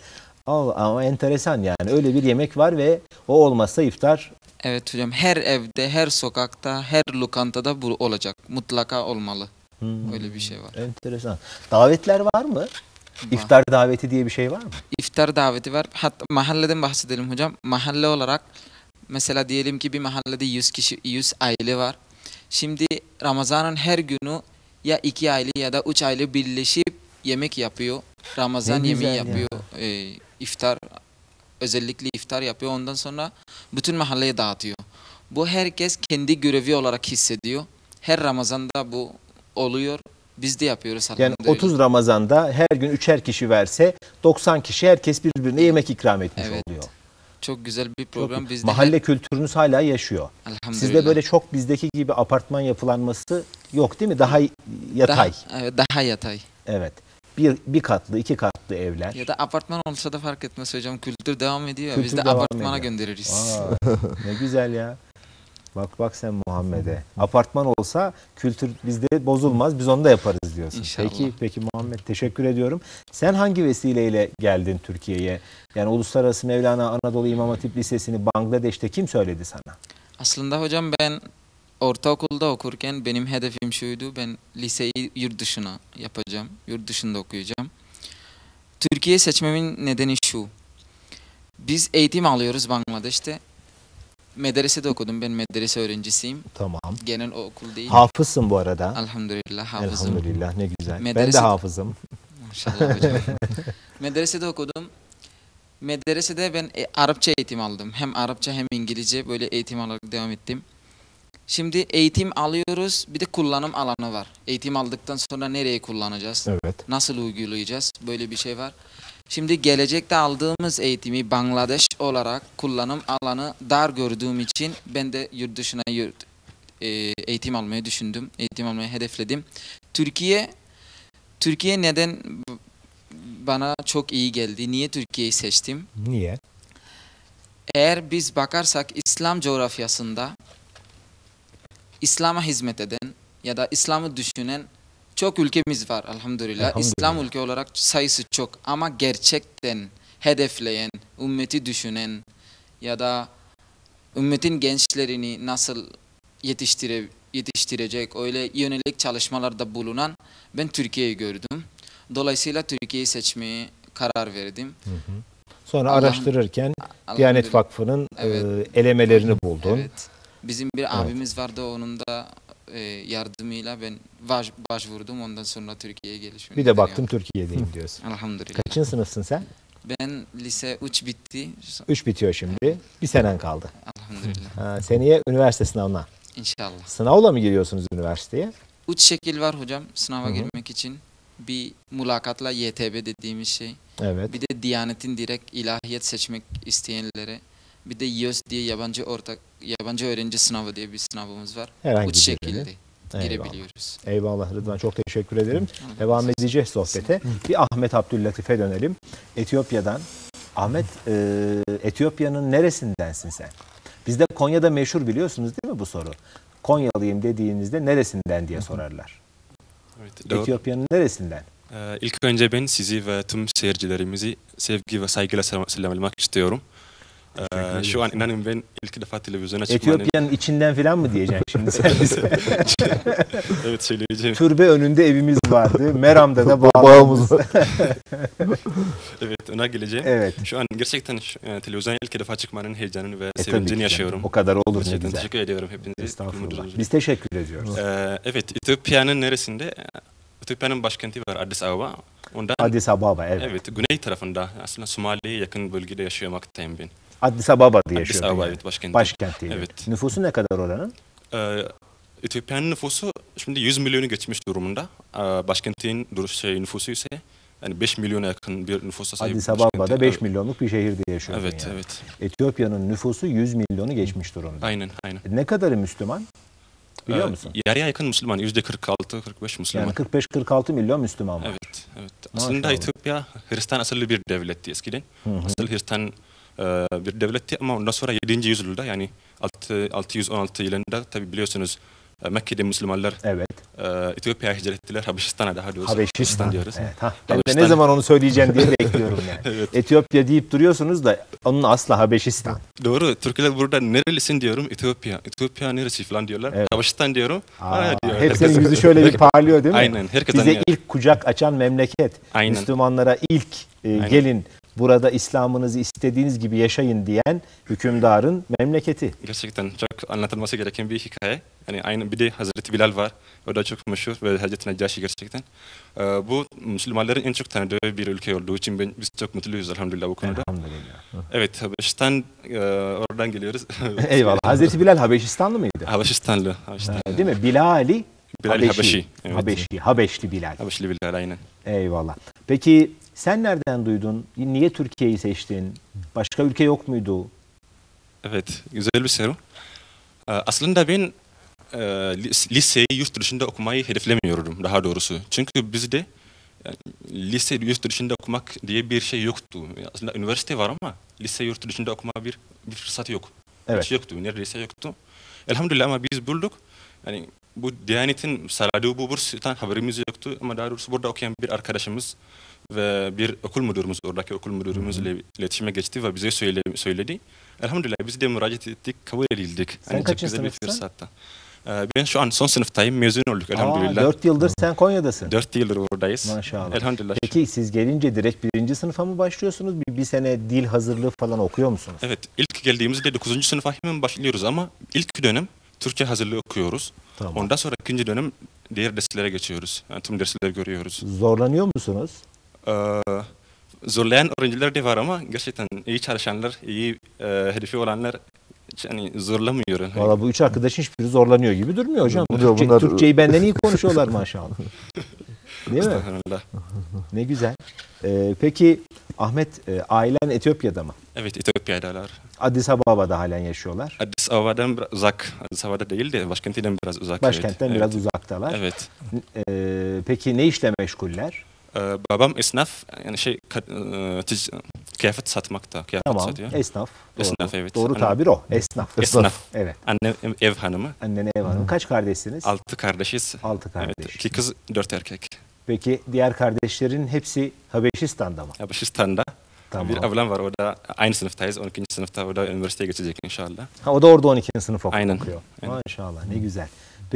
Speaker 1: Allah, ama enteresan yani öyle bir yemek var ve o olmazsa iftar
Speaker 5: Evet hocam her evde, her sokakta, her lokantada bu olacak. Mutlaka olmalı.
Speaker 1: Hmm,
Speaker 5: Öyle bir şey var.
Speaker 1: enteresan. Davetler var mı? İftar daveti diye bir şey var mı?
Speaker 5: İftar daveti var. Hatta mahalleden bahsedelim hocam. Mahalle olarak mesela diyelim ki bir mahallede 100 kişi 100 aile var. Şimdi Ramazan'ın her günü ya iki aile ya da üç aile birleşip yemek yapıyor. Ramazan
Speaker 1: Ne
Speaker 5: yemeği
Speaker 1: güzel ya.
Speaker 5: yapıyor. Ee, iftar özellikle iftar yapıyor. Ondan sonra bütün mahalleye dağıtıyor. Bu herkes kendi görevi olarak hissediyor. Her Ramazan'da bu oluyor. Biz de yapıyoruz
Speaker 1: Yani
Speaker 5: elhamdülillah.
Speaker 1: 30 Ramazan'da her gün üçer kişi verse 90 kişi herkes birbirine yemek ikram etmiş
Speaker 5: Evet.
Speaker 1: oluyor.
Speaker 5: Çok güzel bir
Speaker 1: Çok-
Speaker 5: program. Biz de
Speaker 1: Mahalle kültürünüz hala yaşıyor.
Speaker 5: her-.
Speaker 1: Sizde böyle çok bizdeki gibi apartman yapılanması yok değil mi? Daha yatay.
Speaker 5: Daha, evet, daha yatay.
Speaker 1: Evet. Bir, bir katlı, iki katlı evler.
Speaker 5: Ya da apartman olsa da fark etmez hocam. Kültür devam ediyor.
Speaker 1: Kültür
Speaker 5: Biz de
Speaker 1: devam
Speaker 5: apartmana
Speaker 1: ediyor.
Speaker 5: göndeririz.
Speaker 1: Aa, ne güzel ya. Bak bak sen Muhammed'e. Apartman olsa kültür bizde bozulmaz. Biz onu da yaparız diyorsun.
Speaker 5: İnşallah.
Speaker 1: Peki peki Muhammed teşekkür ediyorum. Sen hangi vesileyle geldin Türkiye'ye? Yani Uluslararası Mevlana Anadolu İmam Hatip Lisesi'ni Bangladeş'te kim söyledi sana?
Speaker 5: Aslında hocam ben ortaokulda okurken benim hedefim şuydu. Ben liseyi yurt dışına yapacağım. Yurt dışında okuyacağım. Türkiye seçmemin nedeni şu. Biz eğitim alıyoruz Bangladeş'te. Medresede okudum. Ben medrese öğrencisiyim.
Speaker 1: Tamam.
Speaker 5: Genel okul değil.
Speaker 1: Hafızsın bu arada.
Speaker 5: Elhamdülillah hafızım.
Speaker 1: Elhamdülillah ne güzel. Ben de
Speaker 5: Medrese-
Speaker 1: hafızım.
Speaker 5: Maşallah hocam. Medresede okudum. Medresede ben e, Arapça eğitim aldım. Hem Arapça hem İngilizce böyle eğitim alarak devam ettim. Şimdi eğitim alıyoruz bir de kullanım alanı var. Eğitim aldıktan sonra nereye kullanacağız?
Speaker 1: Evet.
Speaker 5: Nasıl uygulayacağız? Böyle bir şey var. Şimdi gelecekte aldığımız eğitimi Bangladeş olarak kullanım alanı dar gördüğüm için ben de yurt dışına yurt, e, eğitim almayı düşündüm. Eğitim almayı hedefledim. Türkiye Türkiye neden bana çok iyi geldi? Niye Türkiye'yi seçtim?
Speaker 1: Niye?
Speaker 5: Eğer biz bakarsak İslam coğrafyasında İslam'a hizmet eden ya da İslam'ı düşünen çok ülkemiz var elhamdülillah.
Speaker 1: Elhamdülillah.
Speaker 5: İslam ülke olarak sayısı çok ama gerçekten hedefleyen, ümmeti düşünen ya da ümmetin gençlerini nasıl yetiştire, yetiştirecek öyle yönelik çalışmalarda bulunan ben Türkiye'yi gördüm. Dolayısıyla Türkiye'yi seçmeye karar verdim.
Speaker 1: Sonra
Speaker 5: Allah'ım-
Speaker 1: araştırırken Diyanet
Speaker 5: Elhamdülillah.
Speaker 1: Vakfı'nın
Speaker 5: Evet.
Speaker 1: e, elemelerini buldun.
Speaker 5: Evet. Bizim bir abimiz vardı onun da e, yardımıyla ben baş, başvurdum ondan sonra Türkiye'ye gelişim.
Speaker 1: Bir de baktım Türkiye'deyim diyorsun.
Speaker 5: Elhamdülillah.
Speaker 1: Kaçıncı sınıfsın sen?
Speaker 5: Ben lise 3 bitti.
Speaker 1: 3 bitiyor şimdi. Bir senen kaldı.
Speaker 5: Elhamdülillah.
Speaker 1: Ha, seneye üniversite sınavına.
Speaker 5: İnşallah.
Speaker 1: Sınavla mı giriyorsunuz üniversiteye?
Speaker 5: Üç şekil var hocam sınava
Speaker 1: Hı hı.
Speaker 5: girmek için. Bir mülakatla YTB dediğimiz şey.
Speaker 1: Evet.
Speaker 5: Bir de Diyanet'in direkt ilahiyat seçmek isteyenlere. Bir de YÖS diye yabancı ortak yabancı öğrenci sınavı diye bir sınavımız var.
Speaker 1: Herhangi birini.
Speaker 5: şekilde
Speaker 1: Eyvallah.
Speaker 5: girebiliyoruz.
Speaker 1: Eyvallah Rıdvan çok teşekkür ederim. Devam edeceğiz sohbete. Bir Ahmet Abdüllatif'e dönelim. Etiyopya'dan. Ahmet e, Etiyopya'nın neresindensin sen? Bizde Konya'da meşhur biliyorsunuz değil mi bu soru? Konyalıyım dediğinizde neresinden diye sorarlar.
Speaker 6: Evet.
Speaker 1: Etiyopya'nın neresinden?
Speaker 6: Ee, ilk önce ben sizi ve tüm seyircilerimizi sevgi ve saygıyla selam- selamlamak istiyorum. Ee, şu an inanın ben ilk defa televizyona çıkmanın...
Speaker 1: Etiyopya'nın içinden falan mı diyeceksin şimdi sen bize?
Speaker 6: evet söyleyeceğim.
Speaker 1: Türbe önünde evimiz vardı. Meram'da da
Speaker 3: Bağımız var.
Speaker 6: Evet ona geleceğim.
Speaker 1: evet.
Speaker 6: Şu an gerçekten şu- e, televizyona ilk defa çıkmanın heyecanını ve
Speaker 1: E,
Speaker 6: sevincini yaşıyorum.
Speaker 1: O kadar olur ne
Speaker 6: Gerçekten
Speaker 1: güzel.
Speaker 6: teşekkür ediyorum hepinize.
Speaker 1: Estağfurullah.
Speaker 6: Biz...
Speaker 1: Teşekkür ediyoruz.
Speaker 6: Ee, evet Etiyopya'nın neresinde? Etiyopya'nın başkenti var Addis Ababa. Ondan
Speaker 1: Addis Ababa evet.
Speaker 6: evet güney tarafında aslında Somali'ye yakın bölgede yaşamaktayım ben.
Speaker 1: Addis Ababa'da
Speaker 6: Addis
Speaker 1: yaşıyor.
Speaker 6: Ababa
Speaker 1: yani.
Speaker 6: evet başkenti.
Speaker 1: Başkent değil.
Speaker 6: Evet.
Speaker 1: Nüfusu ne kadar oranın?
Speaker 6: Ee, Etiyopya'nın nüfusu şimdi 100 milyonu geçmiş durumda. Ee, başkentin şey, nüfusu ise yani 5 milyona yakın bir nüfusa sahip.
Speaker 1: Addis
Speaker 6: başkenti.
Speaker 1: Ababa'da 5
Speaker 6: Evet.
Speaker 1: milyonluk bir şehirde yaşıyor.
Speaker 6: Evet,
Speaker 1: yani.
Speaker 6: evet.
Speaker 1: Etiyopya'nın nüfusu 100 milyonu geçmiş durumda.
Speaker 6: Aynen, aynen.
Speaker 1: Ne kadarı Müslüman? Biliyor
Speaker 6: Ee,
Speaker 1: musun?
Speaker 6: Yarıya yakın Müslüman, yüzde 46-45 Müslüman.
Speaker 1: Yani 45-46 milyon Müslüman var.
Speaker 6: Evet, evet.
Speaker 1: Maşallah.
Speaker 6: Aslında Etiyopya Hristiyan asıllı bir devletti eskiden.
Speaker 1: Hı hı.
Speaker 6: Asıl Hristiyan e, bir devletti ama ondan sonra 7. yüzyılda yani 6, 616 yılında tabi biliyorsunuz e, Mekke'de Müslümanlar
Speaker 1: Evet.
Speaker 6: e, Etiyopya'ya hicret ettiler. Habeşistan'a daha doğrusu.
Speaker 1: Habeşistan.
Speaker 6: diyoruz.
Speaker 1: Evet, ha. Ben de ne zaman onu söyleyeceğim diye bekliyorum yani.
Speaker 6: Evet.
Speaker 1: Etiyopya deyip duruyorsunuz da onun aslı Habeşistan.
Speaker 6: Doğru. Türkler burada nerelisin diyorum. Etiyopya. Etiyopya neresi falan diyorlar.
Speaker 1: Evet.
Speaker 6: Habeşistan diyorum.
Speaker 1: Aa,
Speaker 6: Aa, diyor.
Speaker 1: hepsinin
Speaker 6: Herkes-
Speaker 1: yüzü şöyle bir parlıyor değil mi?
Speaker 6: Aynen, herkes
Speaker 1: Bize
Speaker 6: anlıyor.
Speaker 1: ilk kucak açan memleket.
Speaker 6: Aynen.
Speaker 1: Müslümanlara ilk e,
Speaker 6: Aynen.
Speaker 1: gelin burada İslam'ınızı istediğiniz gibi yaşayın diyen hükümdarın memleketi.
Speaker 6: Gerçekten çok anlatılması gereken bir hikaye. Yani aynı bir de Hazreti Bilal var. O da çok meşhur ve Hazreti Neccaşi gerçekten. Ee, bu Müslümanların en çok tanıdığı bir ülke olduğu için ben, biz çok mutluyuz elhamdülillah bu konuda.
Speaker 1: Elhamdülillah.
Speaker 6: Evet Habeşistan e, oradan geliyoruz.
Speaker 1: Eyvallah. Hazreti Bilal Habeşistanlı mıydı?
Speaker 6: Habeşistanlı. Habeşistanlı.
Speaker 1: Ha, Değil mi? Bilali
Speaker 6: Bilal
Speaker 1: Habeşi.
Speaker 6: Habeşi, evet.
Speaker 1: Habeşi. Habeşli Bilal.
Speaker 6: Habeşli Bilal aynen.
Speaker 1: Eyvallah. Peki sen nereden duydun? Niye Türkiye'yi seçtin? Başka ülke yok muydu?
Speaker 6: Evet, güzel bir soru. Ee, Aslında ben e, lis- liseyi yurt dışında okumayı hedeflemiyordum daha doğrusu. Çünkü bizde yani, lise yurt dışında okumak diye bir şey yoktu. Aslında üniversite var ama lise yurt dışında okuma bir, bir fırsat yok.
Speaker 1: Evet.
Speaker 6: Hiç yoktu, neredeyse yoktu. Elhamdülillah ama biz bulduk. Yani bu Diyanet'in sağladığı bu burstan haberimiz yoktu ama daha doğrusu burada okuyan bir arkadaşımız ve bir okul müdürümüz, oradaki okul müdürümüzle iletişime geçti ve bize söyle, söyledi. Elhamdülillah biz de müracaat ettik, kabul edildik.
Speaker 1: Sen
Speaker 6: çok
Speaker 1: kaçıncı
Speaker 6: bir fırsatta. Ee, Ben şu an son sınıftayım, mezun olduk elhamdülillah.
Speaker 1: Aa, 4 yıldır sen Konya'dasın.
Speaker 6: Dört yıldır oradayız.
Speaker 1: Maşallah.
Speaker 6: Elhamdülillah.
Speaker 1: Peki siz gelince direkt birinci sınıfa mı başlıyorsunuz? Bir, bir sene dil hazırlığı falan okuyor musunuz?
Speaker 6: Evet, ilk geldiğimizde 9. sınıfa hemen başlıyoruz ama ilk dönem Türkçe hazırlığı okuyoruz.
Speaker 1: Tamam.
Speaker 6: Ondan sonra ikinci dönem diğer derslere geçiyoruz. Yani tüm dersleri görüyoruz.
Speaker 1: Zorlanıyor musunuz?
Speaker 6: Ee, zorlayan öğrenciler de var ama gerçekten iyi çalışanlar, iyi e, hedefi olanlar yani zorlamıyor.
Speaker 1: Valla bu üç arkadaşın hiçbiri zorlanıyor gibi durmuyor hocam.
Speaker 3: Hocam
Speaker 1: Türkçe-
Speaker 3: bunlar-
Speaker 1: Türkçeyi benden iyi konuşuyorlar maşallah. Değil mi?
Speaker 6: Estağfurullah.
Speaker 1: Ne güzel. Ee, peki Ahmet e, ailen Etiyopya'da mı?
Speaker 6: Evet, Etiyopya'dalar.
Speaker 1: Addis Ababa'da halen yaşıyorlar.
Speaker 6: Addis Ababa'dan biraz uzak. Addis Ababa'da değil de başkentinden biraz uzak.
Speaker 1: Başkentten
Speaker 6: evet.
Speaker 1: biraz
Speaker 6: evet.
Speaker 1: uzaktalar.
Speaker 6: Evet.
Speaker 1: Ee, peki ne işle meşguller?
Speaker 6: Ee, babam esnaf, yani şey, ka- e, tic- kıyafet satmakta. Kıyafet
Speaker 1: Tamam.
Speaker 6: satıyor.
Speaker 1: Esnaf. Doğru.
Speaker 6: Esnaf, evet.
Speaker 1: Doğru
Speaker 6: Anam-
Speaker 1: tabir o. Esnaf.
Speaker 6: Esnaf.
Speaker 1: Evet.
Speaker 6: Annem ev- ev hanımı.
Speaker 1: Annene ev hanım. Kaç kardeşsiniz?
Speaker 6: Altı kardeşiz.
Speaker 1: Altı kardeş.
Speaker 6: Evet, iki kız, dört erkek.
Speaker 1: Peki diğer kardeşlerin hepsi Habeşistan'da mı?
Speaker 6: Habeşistan'da.
Speaker 1: Tamam.
Speaker 6: Bir ablam var, o da aynı sınıftayız. 12. sınıfta, o da üniversiteye geçecek inşallah.
Speaker 1: Ha, o da orada 12. sınıf
Speaker 6: Aynen.
Speaker 1: okuyor.
Speaker 6: Aynen.
Speaker 1: Maşallah ne güzel.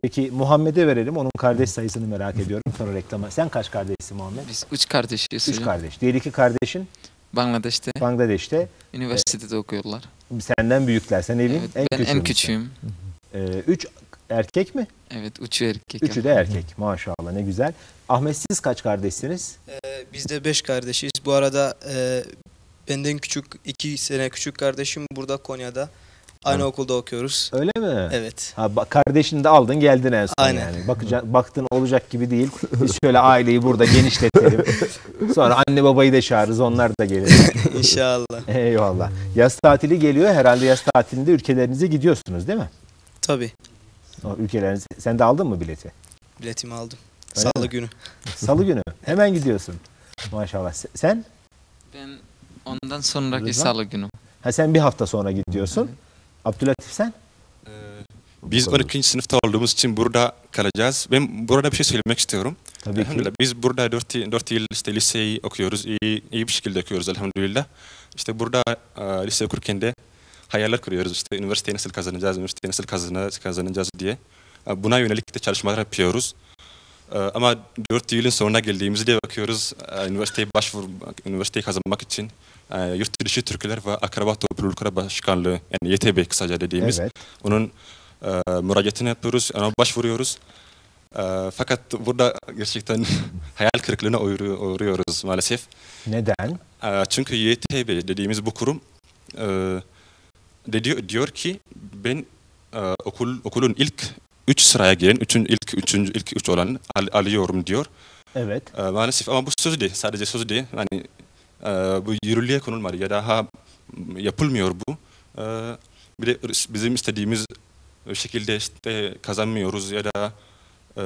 Speaker 1: Peki Muhammed'e verelim. Onun kardeş sayısını merak ediyorum. Sonra reklama. Sen kaç kardeşsin Muhammed?
Speaker 5: Biz üç kardeşiz.
Speaker 1: Üç kardeş. Diğer iki kardeşin
Speaker 5: Bangladeş'te
Speaker 1: Bangladeş'te.
Speaker 5: üniversitede okuyorlar.
Speaker 1: Senden büyükler. Sen evin
Speaker 5: Evet,
Speaker 1: en
Speaker 5: ben
Speaker 1: küçüğü.
Speaker 5: en küçüğüm.
Speaker 1: Ee, üç erkek mi?
Speaker 5: Evet, üçü erkek.
Speaker 1: Üçü de erkek. Maşallah ne güzel. Ahmet siz kaç kardeşsiniz?
Speaker 4: Ee, biz de beş kardeşiz. Bu arada e, benden küçük, iki sene küçük kardeşim burada Konya'da. Aynı okulda okuyoruz.
Speaker 1: Öyle mi?
Speaker 4: Evet.
Speaker 1: Ha, bak, kardeşini de aldın geldin en son
Speaker 4: Aynen.
Speaker 1: yani. Bakıca, baktın olacak gibi değil. Biz şöyle aileyi burada genişletelim. Sonra anne babayı da çağırırız onlar da gelir.
Speaker 4: İnşallah.
Speaker 1: Eyvallah. Yaz tatili geliyor. Herhalde yaz tatilinde ülkelerinize gidiyorsunuz değil mi?
Speaker 4: Tabii.
Speaker 1: O ülkeleriniz. Sen de aldın mı bileti?
Speaker 4: Biletimi aldım.
Speaker 1: Öyle
Speaker 4: Salı
Speaker 1: mi?
Speaker 4: günü.
Speaker 1: Salı günü. Hemen gidiyorsun. Maşallah. Se- Sen?
Speaker 5: Ben ondan sonraki
Speaker 1: Rıza?
Speaker 5: salı günü.
Speaker 1: Ha sen bir hafta sonra gidiyorsun. Abdülatif sen?
Speaker 6: Biz 12. sınıfta olduğumuz için burada kalacağız. Ben burada bir şey söylemek istiyorum.
Speaker 1: Tabii ki.
Speaker 6: Elhamdülillah biz burada 4, 4 yıl işte liseyi okuyoruz. İyi, iyi bir şekilde okuyoruz elhamdülillah. İşte burada e, lise okurken de hayaller kuruyoruz. İşte üniversiteyi nasıl kazanacağız, üniversiteyi nasıl kazanacağız, kazanacağız diye. E, Buna yönelik de çalışmalar yapıyoruz. E, Ama 4 yılın sonuna geldiğimizde bakıyoruz e, üniversiteye başvur, üniversiteyi kazanmak için e, yurt dışı Türkler ve Akraba Toplulukları Başkanlığı yani YTB kısaca dediğimiz
Speaker 1: Evet.
Speaker 6: onun e, müracaatını yapıyoruz, ona başvuruyoruz. Fakat burada gerçekten hayal kırıklığına uğru- uğruyoruz maalesef.
Speaker 1: Neden?
Speaker 6: Çünkü YTB dediğimiz bu kurum diyor, diyor ki ben okul okulun ilk üç sıraya giren, üçün ilk üçüncü ilk üç olan al- alıyorum diyor.
Speaker 1: Evet.
Speaker 6: E, maalesef ama bu söz değil, sadece söz değil. Yani e, bu yürürlüğe konulmadı ya daha yapılmıyor bu. E, bir de bizim istediğimiz şekilde işte kazanmıyoruz ya da e,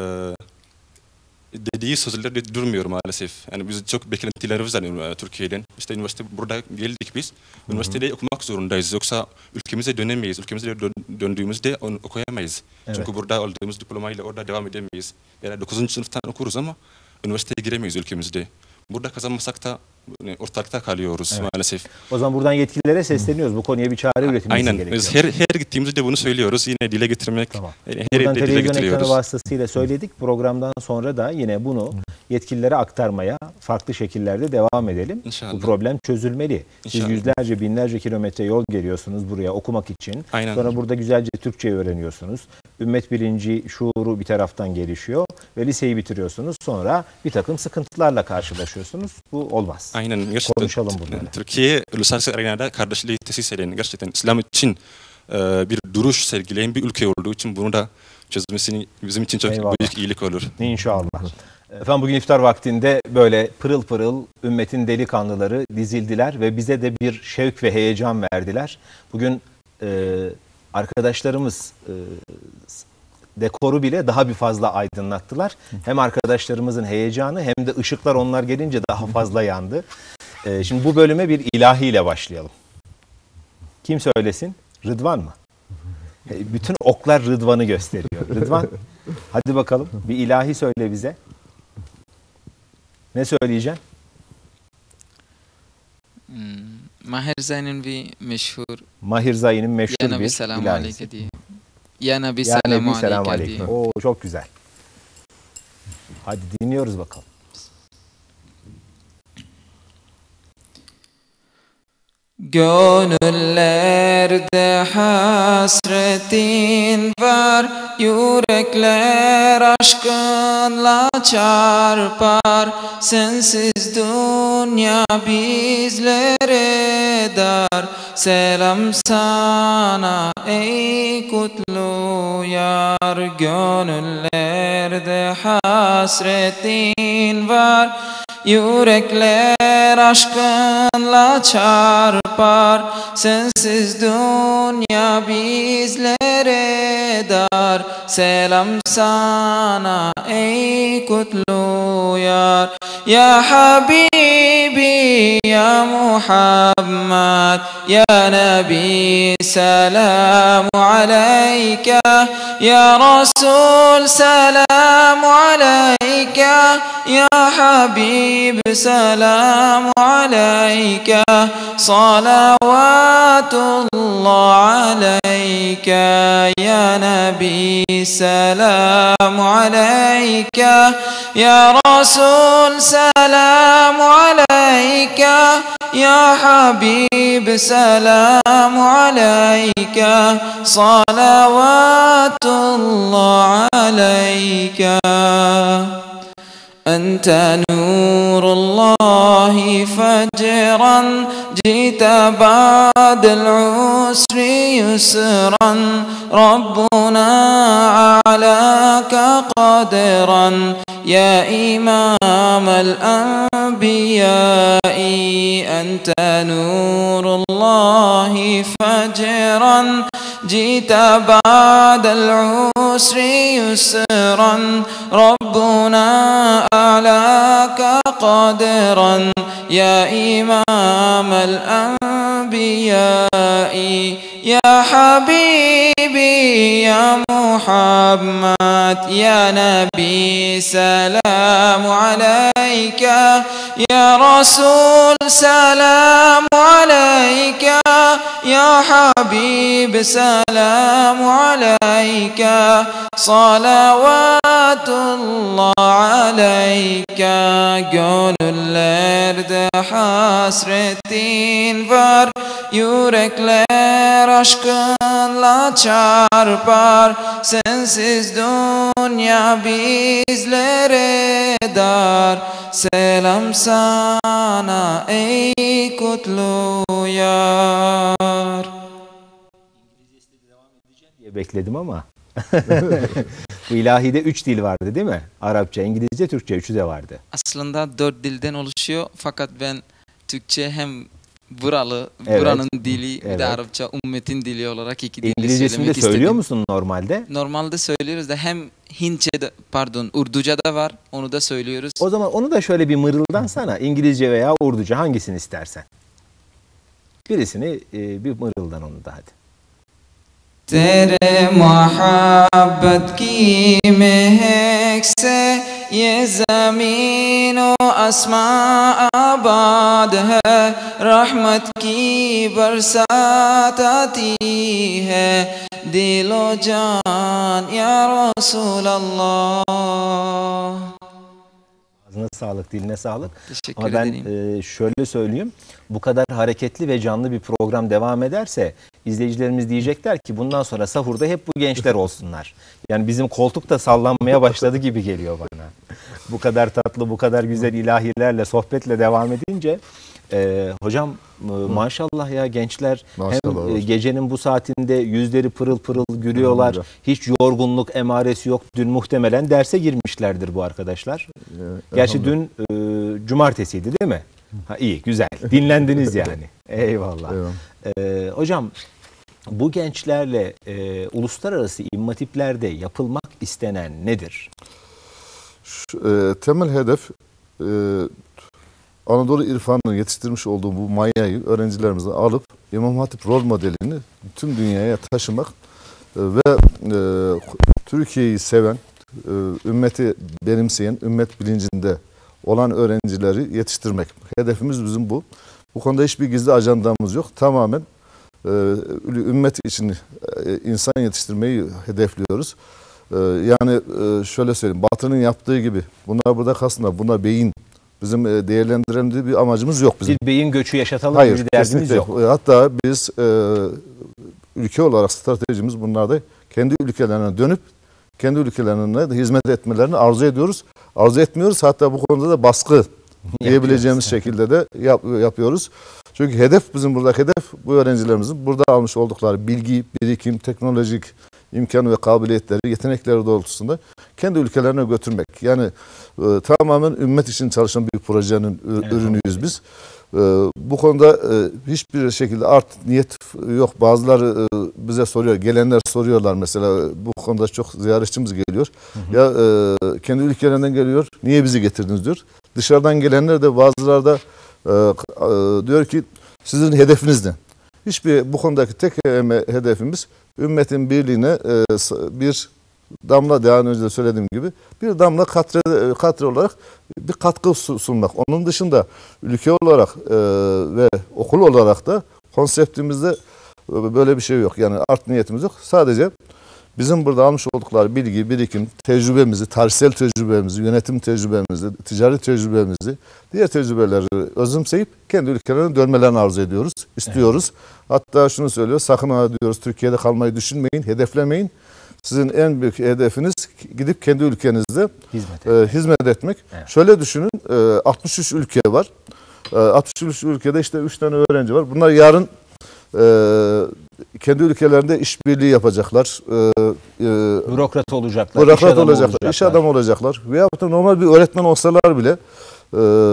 Speaker 6: dediği sözlerde durmuyor maalesef. Yani biz çok beklentilerimiz var e, Türkiye'den. İşte üniversite burada geldik biz. Üniversitede okumak zorundayız. Yoksa ülkemize dönemeyiz. Ülkemize dön- döndüğümüzde onu okuyamayız.
Speaker 1: Evet.
Speaker 6: Çünkü burada aldığımız diplomayla orada devam edemeyiz. Yani 9. sınıftan okuruz ama üniversiteye giremeyiz ülkemizde. Burada kazanmasak da yani ortalıkta kalıyoruz
Speaker 1: Evet.
Speaker 6: maalesef.
Speaker 1: O zaman buradan yetkililere sesleniyoruz. Bu konuya bir çare üretilmesi
Speaker 6: Aynen.
Speaker 1: gerekiyor.
Speaker 6: Biz her, her gittiğimizde bunu söylüyoruz. Yine dile getirmek.
Speaker 1: Tamam.
Speaker 6: Yani her
Speaker 1: Buradan
Speaker 6: evde dile
Speaker 1: televizyon ekranı vasıtasıyla söyledik. Programdan sonra da yine bunu yetkililere aktarmaya farklı şekillerde devam edelim.
Speaker 6: İnşallah.
Speaker 1: Bu problem çözülmeli. Siz
Speaker 6: İnşallah.
Speaker 1: yüzlerce binlerce kilometre yol geliyorsunuz buraya okumak için.
Speaker 6: Aynen.
Speaker 1: Sonra burada güzelce Türkçe öğreniyorsunuz. Ümmet bilinci, şuuru bir taraftan gelişiyor ve liseyi bitiriyorsunuz. Sonra bir takım sıkıntılarla karşılaşıyorsunuz. Bu olmaz.
Speaker 6: Aynen gerçekten.
Speaker 1: Konuşalım bunları.
Speaker 6: Türkiye uluslararası arenada kardeşliği tesis eden gerçekten İslam için e, bir duruş sergileyen bir ülke olduğu için bunu da çözmesini bizim için çok
Speaker 1: Eyvallah.
Speaker 6: büyük iyilik olur.
Speaker 1: İnşallah. Efendim bugün iftar vaktinde böyle pırıl pırıl ümmetin delikanlıları dizildiler ve bize de bir şevk ve heyecan verdiler. Bugün e, arkadaşlarımız e, dekoru bile daha bir fazla aydınlattılar. Hem arkadaşlarımızın heyecanı hem de ışıklar onlar gelince daha fazla yandı. E, şimdi bu bölüme bir ilahiyle başlayalım. Kim söylesin? Rıdvan mı? Bütün oklar Rıdvan'ı gösteriyor. Rıdvan hadi bakalım bir ilahi söyle bize. Ne söyleyeceksin?
Speaker 5: Hmm, Maher Zayn'in bir meşhur
Speaker 1: Mahir Zayin'in meşhur bir ilahisi.
Speaker 5: diye. Ya Nabi
Speaker 1: Ya
Speaker 5: selamu
Speaker 1: Nebi selamu
Speaker 5: aleyke diye.
Speaker 1: aleyküm. Oo çok güzel. Hadi dinliyoruz bakalım.
Speaker 5: Gönüllerde hasretin var Yürekler aşkınla çarpar. Sensiz dünya bizlere dar. Selam sana ey kutlu yar. Gönüllerde hasretin var Yürekler aşkınla çarpar Sensiz dünya bizlere dar. Selam sana ey kutlu yar. Ya Habibi ya Muhammad Ya Nabi selamu aleyke. Ya Resul selamu aleyke Ya Habib selamu aleyke Salavatullah aleyke Ya Nabi selamu aleyke Ya Resul selamu aleyke Ya Habib selamu aleyke Salavatullah aleyke أنت نور الله فجرا جئت بعد العسر يسرا. ربنا أعلاك قدرا. يا إمام الأنبياء أنت نور الله فجرا. جئت بعد العسر يسرا ربنا أعلاك قدرا. يا إمام الأنبياء يا حبيبي يا محمد يا نبي سلام عليك. يا رسول سلام عليك عليك يا حبيب سلام عليك. صلوات الله عليك. قول الارد حسر تنفر يورك لرشق لا تشعر بار. سنسز دون bizlere dar Selam sana ey kutlu yar
Speaker 1: diye bekledim ama. Bu ilahide üç dil vardı değil mi? Arapça, İngilizce, Türkçe üçü de vardı.
Speaker 5: Aslında dört dilden oluşuyor fakat ben Türkçe hem buralı,
Speaker 1: Evet.
Speaker 5: buranın dili bir
Speaker 1: Evet.
Speaker 5: de Arapça ümmetin dili olarak iki dili
Speaker 1: İngilizcesini de
Speaker 5: söylemek
Speaker 1: söylüyor
Speaker 5: istedim.
Speaker 1: musun normalde?
Speaker 5: Normalde söylüyoruz da hem Hintçe'de pardon Urduca da var onu da söylüyoruz.
Speaker 1: O zaman onu da şöyle bir mırıldansana. İngilizce veya Urduca hangisini istersen. Birisini e, bir mırıldan onu da hadi.
Speaker 5: तेरे मोहब्बत की महक से ये जमीन व आसमां आबाद है रहमत की बरसात आती है दिलो जान या रसूल अल्लाह
Speaker 1: Ağzına sağlık, diline sağlık.
Speaker 5: Teşekkür
Speaker 1: Ama ben
Speaker 5: ederim.
Speaker 1: e, şöyle söyleyeyim. Bu kadar hareketli ve canlı bir program devam ederse izleyicilerimiz diyecekler ki bundan sonra sahurda hep bu gençler olsunlar. Yani bizim koltuk da sallanmaya başladı gibi geliyor bana. Bu kadar tatlı, bu kadar güzel ilahilerle, sohbetle devam edince e, hocam e, maşallah ya gençler hem
Speaker 3: Maşallah
Speaker 1: e,
Speaker 3: hocam.
Speaker 1: gecenin bu saatinde yüzleri pırıl pırıl gülüyorlar. Hiç yorgunluk emaresi yok. Dün muhtemelen derse girmişlerdir bu arkadaşlar. Gerçi dün e, cumartesiydi değil mi? Ha, iyi, güzel. Dinlendiniz yani. Eyvallah.
Speaker 3: Eyvallah.
Speaker 1: E, hocam bu gençlerle e, uluslararası immatiplerde yapılmak istenen nedir?
Speaker 3: Şu, e, temel hedef e, Anadolu İrfanı'nın yetiştirmiş olduğu bu mayayı öğrencilerimizden alıp İmam Hatip rol modelini tüm dünyaya taşımak e, ve e, Türkiye'yi seven, e, ümmeti benimseyen, ümmet bilincinde olan öğrencileri yetiştirmek. Hedefimiz bizim bu. Bu konuda hiçbir gizli ajandamız yok. Tamamen ümmet için e, insan yetiştirmeyi hedefliyoruz. Ee, yani e, şöyle söyleyeyim, Batı'nın yaptığı gibi bunlar burada kalsınlar, buna beyin bizim e, değerlendiren bir amacımız yok bizim.
Speaker 1: Bir beyin göçü yaşatalım
Speaker 3: Hayır,
Speaker 1: derdiniz
Speaker 3: kesinlikle.
Speaker 1: yok.
Speaker 3: Hatta biz e, ülke olarak stratejimiz bunlarda kendi ülkelerine dönüp kendi ülkelerine de hizmet etmelerini arzu ediyoruz. Arzu etmiyoruz hatta bu konuda da baskı diyebileceğimiz şekilde de yap- yapıyoruz. Çünkü hedef bizim burada hedef bu öğrencilerimizin burada almış oldukları bilgi, birikim, teknolojik imkan ve kabiliyetleri, yetenekleri doğrultusunda kendi ülkelerine götürmek. Yani e, tamamen ümmet için çalışan bir projenin
Speaker 1: Evet.
Speaker 3: ürünüyüz biz. E, bu konuda e, hiçbir şekilde art niyet yok. Bazıları e, bize soruyor, gelenler soruyorlar mesela bu konuda çok ziyaretçimiz geliyor. Ya e, kendi ülkelerinden geliyor, niye bizi getirdiniz diyor. Dışarıdan gelenler de bazıları da e, e, diyor ki sizin hedefiniz ne? Hiçbir bu konudaki tek he- hedefimiz ümmetin birliğine e, bir damla daha önce de söylediğim gibi bir damla katre, katre olarak bir katkı su- sunmak. Onun dışında ülke olarak e, ve okul olarak da konseptimizde e, böyle bir şey yok. Yani art niyetimiz yok. Sadece bizim burada almış oldukları bilgi, birikim, tecrübemizi, tarihsel tecrübemizi, yönetim tecrübemizi, ticari tecrübemizi, diğer tecrübeleri özümseyip kendi ülkelerine dönmelerini arzu ediyoruz, istiyoruz. Hatta şunu söylüyor, sakın ha diyoruz Türkiye'de kalmayı düşünmeyin, hedeflemeyin. Sizin en büyük hedefiniz gidip kendi ülkenizde
Speaker 1: Hizmet.
Speaker 3: e, hizmet etmek.
Speaker 1: Evet.
Speaker 3: Şöyle düşünün, e, 63 ülke var. E, 63 ülkede işte 3 tane öğrenci var. Bunlar yarın e, kendi ülkelerinde işbirliği yapacaklar. E, e,
Speaker 1: Bürokrat olacaklar. iş
Speaker 3: bürokrat
Speaker 1: adamı
Speaker 3: olacaklar, iş adamı olacaklar. Veyahut da normal bir öğretmen olsalar bile e,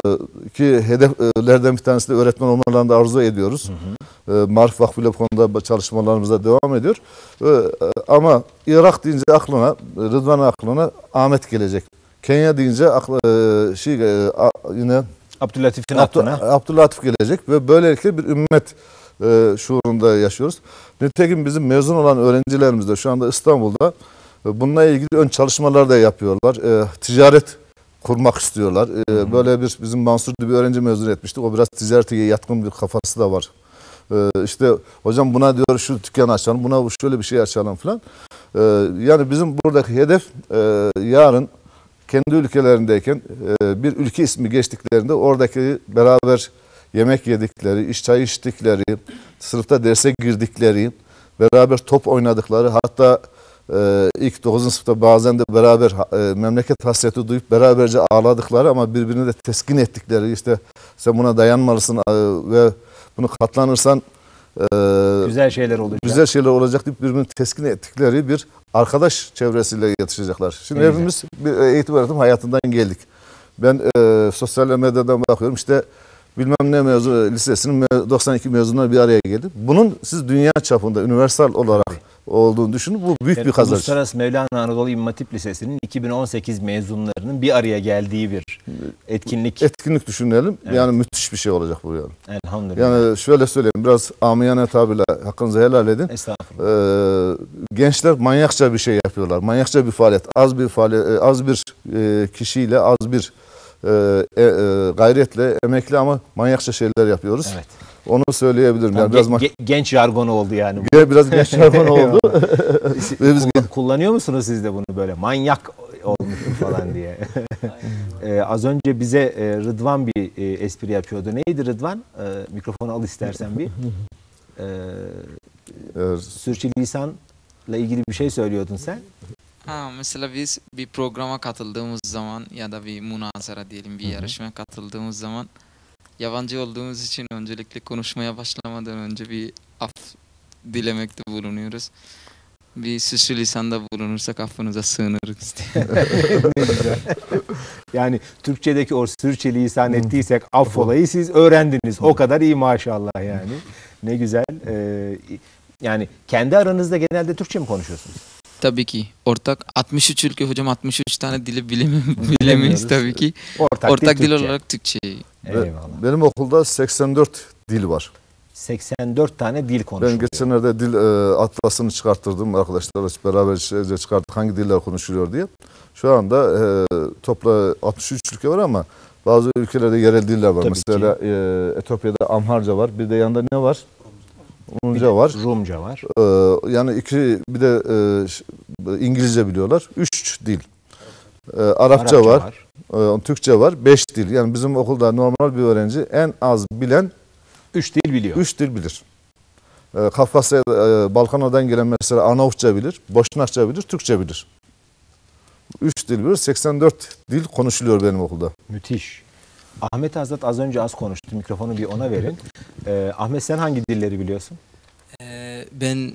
Speaker 3: ki hedeflerden bir tanesi de öğretmen olmalarını da arzu ediyoruz. E, Marif Vakfı ile bu konuda çalışmalarımıza devam ediyor. E, ama Irak deyince aklına, Rıdvan aklına Ahmet gelecek. Kenya deyince aklı, e, şey, e, a- yine
Speaker 1: Abdülatif'in
Speaker 3: Abdü-
Speaker 1: aklına.
Speaker 3: Abdülatif gelecek ve böylelikle bir ümmet e, şuurunda yaşıyoruz. Nitekim bizim mezun olan öğrencilerimiz de şu anda İstanbul'da e, bununla ilgili ön çalışmalar da yapıyorlar. E, ticaret kurmak istiyorlar. E, böyle bir bizim Mansur bir öğrenci mezun etmiştik. O biraz ticarete yatkın bir kafası da var. E, işte hocam buna diyor şu dükkan açalım, buna şöyle bir şey açalım falan. E, yani bizim buradaki hedef e, yarın kendi ülkelerindeyken e, bir ülke ismi geçtiklerinde oradaki beraber yemek yedikleri, iş çay içtikleri, sınıfta derse girdikleri, beraber top oynadıkları hatta e, ilk 9. sınıfta bazen de beraber e, memleket hasreti duyup beraberce ağladıkları ama birbirini de teskin ettikleri işte sen buna dayanmalısın e, ve bunu katlanırsan e,
Speaker 1: Güzel şeyler olacak.
Speaker 3: güzel şeyler olacak deyip birbirini teskin ettikleri bir arkadaş çevresiyle yetişecekler. Şimdi
Speaker 1: Ne
Speaker 3: hepimiz bir eğitim öğretim hayatından geldik. Ben e, sosyal medyadan bakıyorum işte bilmem ne mezun lisesinin me- 92 mezunları bir araya geldi. Bunun siz dünya çapında universal olarak olduğunu düşünün. Bu büyük
Speaker 1: Yani
Speaker 3: bir kazanç.
Speaker 1: Uluslararası Mevlana Anadolu İmam Hatip Lisesi'nin 2018 mezunlarının bir araya geldiği bir etkinlik.
Speaker 3: Etkinlik düşünelim.
Speaker 1: Evet.
Speaker 3: Yani müthiş bir şey olacak bu yani.
Speaker 1: Elhamdülillah.
Speaker 3: Yani şöyle söyleyeyim biraz amiyane tabirle hakkınızı helal edin.
Speaker 1: Estağfurullah.
Speaker 3: Ee, gençler manyakça bir şey yapıyorlar. Manyakça bir faaliyet. Az bir faaliyet, e, az bir e, kişiyle, az bir e, e, e, gayretle, emekli ama manyakça şeyler yapıyoruz.
Speaker 1: Evet.
Speaker 3: Onu söyleyebilirim. Yani biraz,
Speaker 1: ge- genç jargonu oldu yani. bu.
Speaker 3: biraz genç jargon oldu. Ve biz
Speaker 1: Kullan- kullanıyor musunuz siz de bunu böyle? Manyak olmuşum falan diye. Ee, az önce bize e, Rıdvan bir e, espri yapıyordu. Neydi Rıdvan? Ee, mikrofonu al istersen bir. Ee,
Speaker 3: Eğer
Speaker 1: sürçülisanla ilgili bir şey söylüyordun sen.
Speaker 5: Ha, mesela biz bir programa katıldığımız zaman ya da bir münazara diyelim bir yarışmaya katıldığımız zaman yabancı olduğumuz için öncelikle konuşmaya başlamadan önce bir af dilemekte bulunuyoruz. Bir süslü lisanda bulunursak affınıza sığınırız diye.
Speaker 1: Ne güzel. yani Türkçedeki o sürçülisan ettiysek affolayı siz öğrendiniz. O kadar iyi maşallah yani. Ne güzel. Ee, yani kendi aranızda genelde Türkçe mi konuşuyorsunuz?
Speaker 5: Tabii ki ortak 63 ülke hocam 63 tane dili bilemi, bilemeyiz tabii ki.
Speaker 1: Ortak,
Speaker 5: Ortak dil
Speaker 1: Türkçe.
Speaker 5: olarak Türkçe.
Speaker 1: Eyvallah.
Speaker 3: benim okulda 84 dil var.
Speaker 1: 84 tane dil
Speaker 3: Ben
Speaker 1: konuşuluyor.
Speaker 3: geçenlerde dil e, atlasını çıkarttırdım. Arkadaşlarla beraber şeyce çıkarttık hangi diller konuşuluyor diye. Şu anda e, topla 63 ülke var ama bazı ülkelerde yerel diller var.
Speaker 1: Tabii
Speaker 3: Mesela e, Etiyopya'da Amharca var. Bir de yanında ne var? Rumca var.
Speaker 1: Rumca var.
Speaker 3: Ee, yani iki bir de e, İngilizce biliyorlar. Üç dil. Ee, Arapça, var, e, Türkçe var. Beş dil. Yani bizim okulda normal bir öğrenci en az bilen
Speaker 1: Üç dil biliyor.
Speaker 3: üç dil bilir. Ee, Kafkasya, e, Balkanlardan gelen mesela Arnavutça bilir, Boşnakça bilir, Türkçe bilir. Üç dil bilir. 84 dil konuşuluyor benim okulda.
Speaker 1: Müthiş. Ahmet Azat az önce az konuştu. Mikrofonu bir ona verin. Ee, Ahmet sen hangi dilleri biliyorsun?
Speaker 4: Ee, ben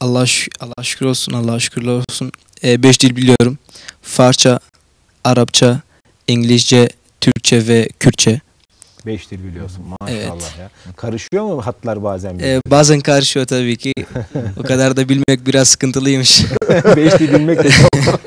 Speaker 4: Allah şü- Allah şükür olsun Allah şükürler olsun. Ee, beş dil biliyorum. Farsça, Arapça, İngilizce, Türkçe ve Kürtçe.
Speaker 1: Beş dil biliyorsun maşallah
Speaker 4: Evet.
Speaker 1: ya. Karışıyor mu hatlar bazen?
Speaker 4: Ee, bazen karışıyor tabii ki. o kadar da bilmek biraz sıkıntılıymış.
Speaker 1: Beş dil bilmek de çok.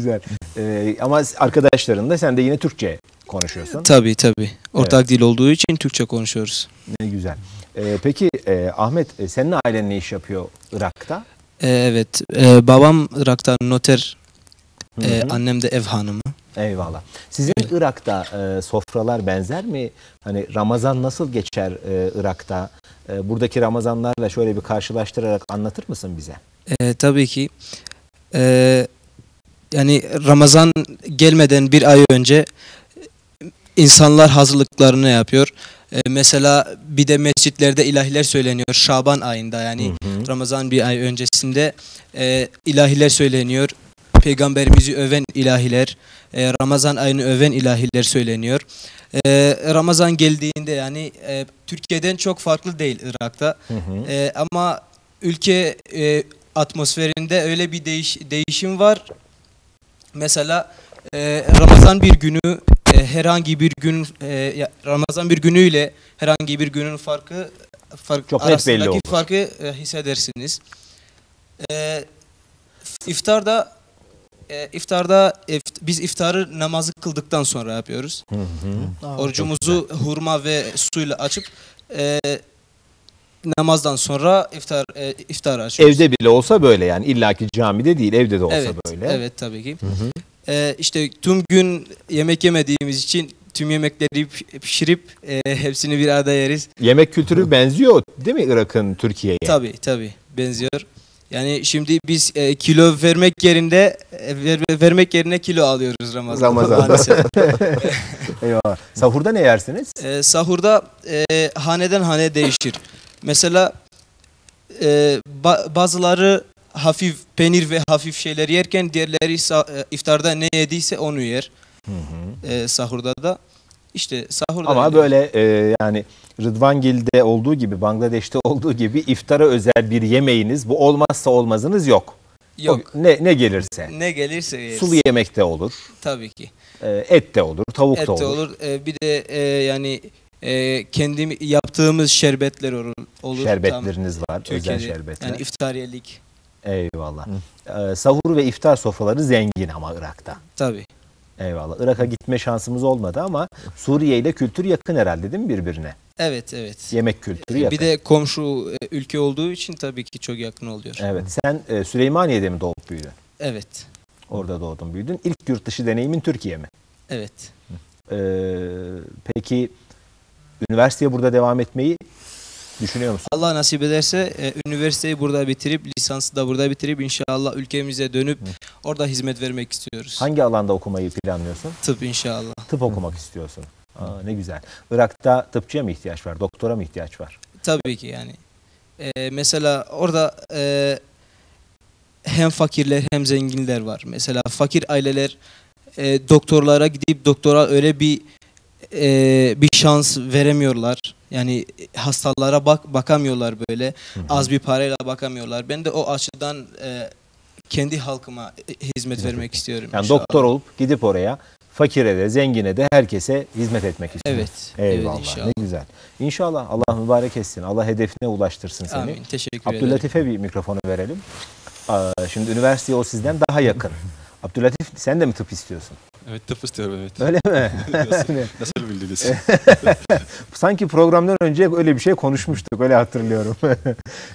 Speaker 1: Güzel. Ee, ama arkadaşların da sen de yine Türkçe konuşuyorsun.
Speaker 4: tabii tabii. Ortak dil olduğu için Türkçe konuşuyoruz.
Speaker 1: Ne güzel. Ee, peki e, Ahmet e, senin ailen ne iş yapıyor Irak'ta?
Speaker 4: Ee, evet. Ee, babam Irak'ta noter,
Speaker 1: Hı
Speaker 4: ee,
Speaker 1: hı.
Speaker 4: annem de ev hanımı.
Speaker 1: Eyvallah. Sizin Irak'ta e, sofralar benzer mi? Hani Ramazan nasıl geçer e, Irak'ta? E, buradaki Ramazanlarla şöyle bir karşılaştırarak anlatır mısın bize?
Speaker 4: Ee, tabii ki. Ee, yani Ramazan gelmeden bir ay önce insanlar hazırlıklarını yapıyor. Ee, mesela bir de mescitlerde ilahiler söyleniyor Şaban ayında yani Ramazan bir ay öncesinde e, ilahiler söyleniyor. Peygamberimizi öven ilahiler, e, Ramazan ayını öven ilahiler söyleniyor. E, Ramazan geldiğinde yani e, Türkiye'den çok farklı değil Irak'ta. E, ama ülke e, atmosferinde öyle bir değiş, değişim var. Mesela e, Ramazan bir günü e, herhangi bir gün e, Ramazan bir günüyle herhangi bir günün farkı fark
Speaker 1: Çok
Speaker 4: arasındaki farkı e, hissedersiniz. E, iftarda e, iftarda ift- biz iftarı namazı kıldıktan sonra yapıyoruz. Orucumuzu hurma ve suyla açıp e, namazdan sonra iftar e, iftar açıyoruz.
Speaker 1: Evde bile olsa böyle yani illaki camide değil evde de olsa
Speaker 4: evet,
Speaker 1: böyle.
Speaker 4: Evet tabii ki. E, işte tüm gün yemek yemediğimiz için tüm yemekleri pi- pişirip e, hepsini bir arada yeriz.
Speaker 1: Yemek kültürü benziyor değil mi Irak'ın Türkiye'ye?
Speaker 4: Tabii tabii benziyor. Yani şimdi biz e, kilo vermek yerinde e, ver- vermek yerine kilo alıyoruz Ramazan'da.
Speaker 1: Ramazan'da.
Speaker 4: maalesef.
Speaker 1: Eyvallah. Sahurda ne yersiniz?
Speaker 4: E, sahurda e, haneden hane değişir. Mesela e, ba- bazıları hafif peynir ve hafif şeyler yerken diğerleri e, iftarda ne yediyse onu yer. E, sahurda da işte sahurda
Speaker 1: Ama
Speaker 4: öyle.
Speaker 1: böyle e, yani Rıdvangil'de olduğu gibi Bangladeş'te olduğu gibi iftara özel bir yemeğiniz bu olmazsa olmazınız yok.
Speaker 4: yok.
Speaker 1: O- ne, ne gelirse.
Speaker 4: Ne gelirse yeriz.
Speaker 1: Sulu yemek de olur.
Speaker 4: Tabii ki.
Speaker 1: e, et de olur. Tavuk
Speaker 4: Et
Speaker 1: da
Speaker 4: de
Speaker 1: olur.
Speaker 4: olur. E, bir de e, yani e, kendim yaptığımız şerbetler olur. olur. Tam
Speaker 1: Şerbetleriniz var. Özel
Speaker 4: Türkiye'de.
Speaker 1: şerbetler.
Speaker 4: Yani iftariyelik.
Speaker 1: Eyvallah. E, sahur ve iftar sofraları zengin ama Irak'ta.
Speaker 4: Tabii.
Speaker 1: Eyvallah. Irak'a gitme şansımız olmadı ama Suriye ile kültür yakın herhalde değil mi birbirine?
Speaker 4: Evet evet.
Speaker 1: Yemek kültürü yakın.
Speaker 4: Bir de komşu e, ülke olduğu için tabii ki çok yakın oluyor.
Speaker 1: Evet. Sen e, Süleymaniye'de mi doğup büyüdün?
Speaker 4: Evet.
Speaker 1: Orada doğdun büyüdün. İlk yurt dışı deneyimin Türkiye mi?
Speaker 4: Evet.
Speaker 1: Ee, peki üniversiteye burada devam etmeyi Düşünüyor musun?
Speaker 4: Allah nasip ederse e, üniversiteyi burada bitirip lisansı da burada bitirip inşallah ülkemize dönüp orada hizmet vermek istiyoruz.
Speaker 1: Hangi alanda okumayı planlıyorsun?
Speaker 4: Tıp inşallah.
Speaker 1: Tıp okumak istiyorsun. Aa, ne güzel. Irak'ta tıpçıya mı ihtiyaç var? Doktora mı ihtiyaç var?
Speaker 4: Tabii ki yani. E, mesela orada e, hem fakirler hem zenginler var. Mesela fakir aileler e, doktorlara gidip doktora öyle bir e, bir şans veremiyorlar. Yani hastalara bak bakamıyorlar böyle. Az bir parayla bakamıyorlar. Ben de o açıdan e, kendi halkıma hizmet vermek istiyorum.
Speaker 1: Yani
Speaker 4: inşallah.
Speaker 1: doktor olup gidip oraya fakire de zengine de herkese hizmet etmek istiyorsun.
Speaker 4: Evet. evet
Speaker 1: Eyvallah
Speaker 4: inşallah.
Speaker 1: ne güzel. İnşallah Allah mübarek etsin. Allah hedefine ulaştırsın seni.
Speaker 4: Amin. Teşekkür ederim.
Speaker 1: Abdülatif'e bir mikrofonu verelim. Şimdi üniversiteye o sizden daha yakın. Abdülatif sen de mi tıp istiyorsun?
Speaker 6: Evet tıp istiyorum evet.
Speaker 1: Öyle mi?
Speaker 6: nasıl, nasıl bildiniz?
Speaker 1: Sanki programdan önce öyle bir şey konuşmuştuk öyle hatırlıyorum.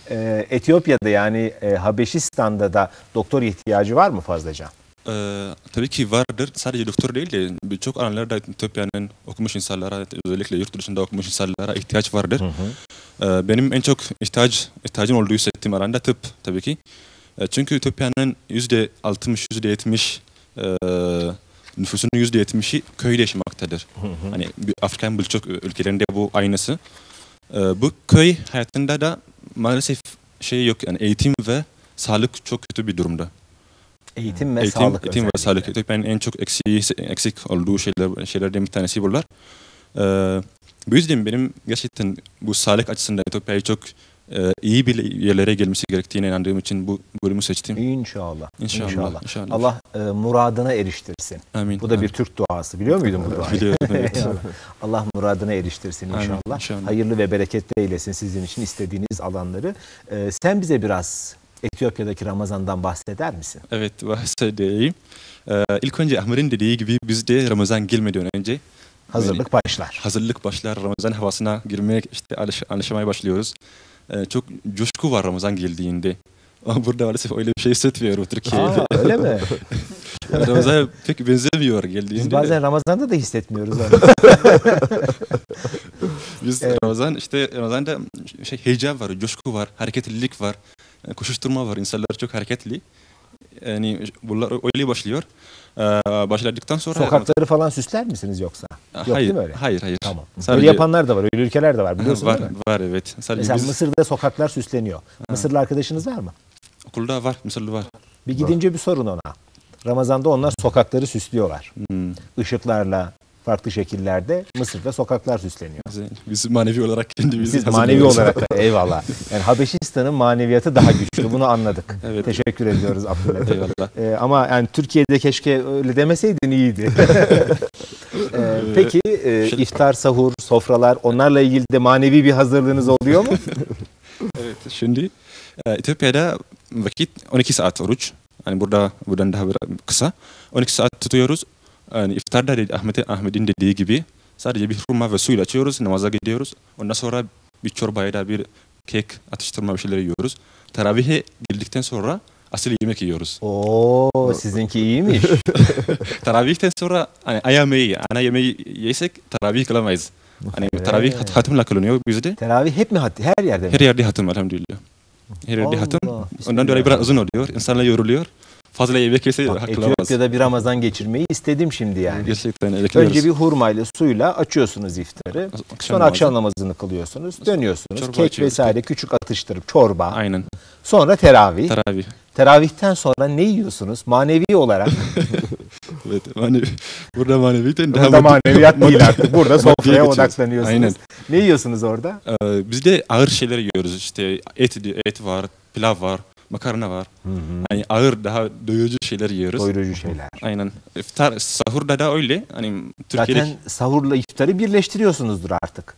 Speaker 1: Ee, Etiyopya'da yani e, Habeşistan'da da doktor ihtiyacı var mı fazlaca?
Speaker 6: Ee, tabii ki vardır. Sadece doktor değil de birçok alanlarda Etiyopya'nın okumuş insanlara, özellikle yurt dışında okumuş insanlara ihtiyaç vardır. Ee, benim en çok ihtiyaç, ihtiyacım olduğu hissettiğim alanda tıp tabii ki. Ee, çünkü Etiyopya'nın yüzde 60, yüzde 70 e, nüfusunun yüzde 70'i köyde yaşamaktadır. Hani bir Afrika'nın birçok ülkelerinde bu aynısı. Ee, bu köy hayatında da maalesef şey yok yani eğitim ve sağlık çok kötü bir durumda.
Speaker 1: Eğitim ve
Speaker 6: eğitim,
Speaker 1: sağlık
Speaker 6: eğitim ve
Speaker 1: özellikle.
Speaker 6: sağlık Etiyopya'nın en çok eksiği, eksik olduğu şeyler, şeylerden bir tanesi bunlar. Ee, bu yüzden benim gerçekten bu sağlık açısından Etiyopya'yı çok e, iyi bir yerlere gelmesi gerektiğine inandığım için bu bölümü seçtim.
Speaker 1: İnşallah.
Speaker 6: İnşallah, inşallah.
Speaker 1: Allah e, muradına eriştirsin.
Speaker 6: Amin.
Speaker 1: Bu da bir Türk duası. Biliyor muydun bu duayı?
Speaker 6: Biliyorum, evet.
Speaker 1: Allah muradına eriştirsin
Speaker 6: Amin,
Speaker 1: inşallah.
Speaker 6: inşallah.
Speaker 1: Hayırlı ve bereketli eylesin sizin için istediğiniz alanları. E, sen bize biraz Etiyopya'daki Ramazan'dan bahseder misin?
Speaker 6: Evet, bahsedeyim. Ee, ilk önce Ahmet'in dediği gibi biz de Ramazan gelmeden önce
Speaker 1: Hazırlık başlar.
Speaker 6: hazırlık başlar, Ramazan havasına girmeye, işte alış, alışmaya başlıyoruz. Ee, çok coşku var Ramazan geldiğinde. Ama burada maalesef öyle bir şey hissetmiyorum Türkiye'de.
Speaker 1: Aa, öyle mi?
Speaker 6: Ramazan pek benzemiyor geldiğinde.
Speaker 1: Biz bazen Ramazan'da da hissetmiyoruz.
Speaker 6: Biz
Speaker 1: Evet.
Speaker 6: Ramazan işte Ramazan'da şey heyecan var, coşku var, hareketlilik var, e, koşuşturma var. İnsanlar çok hareketli. Yani bunlar öyle başlıyor. Ee, başladıktan sonra
Speaker 1: Sokakları falan süsler misiniz yoksa? Yok
Speaker 6: hayır,
Speaker 1: değil mi öyle?
Speaker 6: Hayır, hayır.
Speaker 1: Tamam. Öyle
Speaker 6: Sadece-
Speaker 1: yapanlar da var. Öyle ülkeler de var biliyorsun
Speaker 6: var,
Speaker 1: değil mi?
Speaker 6: var evet. Sadece
Speaker 1: Mesela
Speaker 6: biz
Speaker 1: Mısır'da sokaklar süsleniyor. Mısırlı arkadaşınız var mı?
Speaker 6: okulda var, Mısırlı var.
Speaker 1: Bir gidince bir sorun ona. Ramazan'da onlar sokakları süslüyorlar.
Speaker 6: Hmm.
Speaker 1: Işıklarla, farklı şekillerde Mısır'da sokaklar süsleniyor.
Speaker 6: Biz, manevi olarak kendimizi
Speaker 1: Siz manevi olarak da eyvallah. Yani Habeşistan'ın maneviyatı daha güçlü. Bunu anladık.
Speaker 6: Evet.
Speaker 1: Teşekkür ediyoruz Abdülhatif.
Speaker 6: Eyvallah.
Speaker 1: Ee, ama yani Türkiye'de keşke öyle demeseydin iyiydi. Ee, peki e, iftar, sahur, sofralar onlarla ilgili de manevi bir hazırlığınız oluyor mu?
Speaker 6: Evet, şimdi e, Etiyopya'da vakit 12 saat oruç. Yani burada buradan daha kısa. 12 saat tutuyoruz. Yani iftarda dedi, Ahmet, Ahmet'in dediği gibi sadece bir hurma ve suyla açıyoruz, namaza gidiyoruz. Ondan sonra bir çorba ya da bir kek, atıştırma bir şeyler yiyoruz. Teravihe girdikten sonra asıl yemek yiyoruz.
Speaker 1: Oo sizinki iyiymiş.
Speaker 6: Teravihten sonra hani ana yemeği, ana yemeği yesek teravih kılamayız. Hani teravih hat, hatımla kılınıyor bizde.
Speaker 1: Teravih hep mi hat- her yerde mi?
Speaker 6: Her yerde hatım elhamdülillah. Her yerde
Speaker 1: Allah, bismillah.
Speaker 6: Ondan dolayı biraz uzun oluyor. İnsanlar yoruluyor. Fazla yemek yese
Speaker 1: Bak,
Speaker 6: hak kılamaz.
Speaker 1: Etiyopya'da bir Ramazan geçirmeyi istedim şimdi yani.
Speaker 6: Gerçekten bekliyoruz.
Speaker 1: Önce bir hurmayla suyla açıyorsunuz iftarı.
Speaker 6: Akşam
Speaker 1: Sonra
Speaker 6: namazı.
Speaker 1: akşam namazını kılıyorsunuz. Dönüyorsunuz.
Speaker 6: Çorba
Speaker 1: Kek
Speaker 6: açıyoruz.
Speaker 1: vesaire küçük atıştırıp çorba.
Speaker 6: Aynen.
Speaker 1: Sonra teravih.
Speaker 6: Teravih.
Speaker 1: Teravihten sonra ne yiyorsunuz? Manevi olarak.
Speaker 6: Evet. Manevi, burada maneviyeten daha
Speaker 1: Burada maneviyat değil artık. Burada sofraya odaklanıyorsunuz.
Speaker 6: Aynen.
Speaker 1: Ne yiyorsunuz orada?
Speaker 6: Ee, biz de ağır şeyler yiyoruz. İşte et, et var, pilav var, makarna var. Hani ağır, daha doyurucu şeyler yiyoruz.
Speaker 1: Doyurucu şeyler.
Speaker 6: Aynen. İftar, sahurda da öyle. Hani Türkiye'de
Speaker 1: Zaten sahurla iftarı birleştiriyorsunuzdur artık.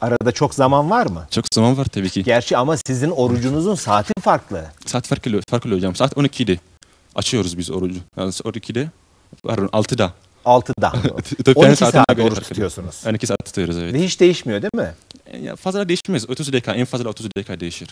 Speaker 1: Arada çok zaman var mı?
Speaker 6: çok zaman var tabii ki.
Speaker 1: Gerçi ama sizin orucunuzun saati farklı.
Speaker 6: Saat farklı, farklı hocam. Saat 12'de açıyoruz biz orucu. Yani 12'de, pardon 6'da.
Speaker 1: 6'da.
Speaker 6: Etiyopya'nın
Speaker 1: 12
Speaker 6: saatine
Speaker 1: saat oruç tutuyorsunuz.
Speaker 6: 12 saat tutuyoruz evet.
Speaker 1: Ve hiç değişmiyor değil mi?
Speaker 6: Ya fazla değişmez. 30 dakika, en fazla 30 dakika değişir.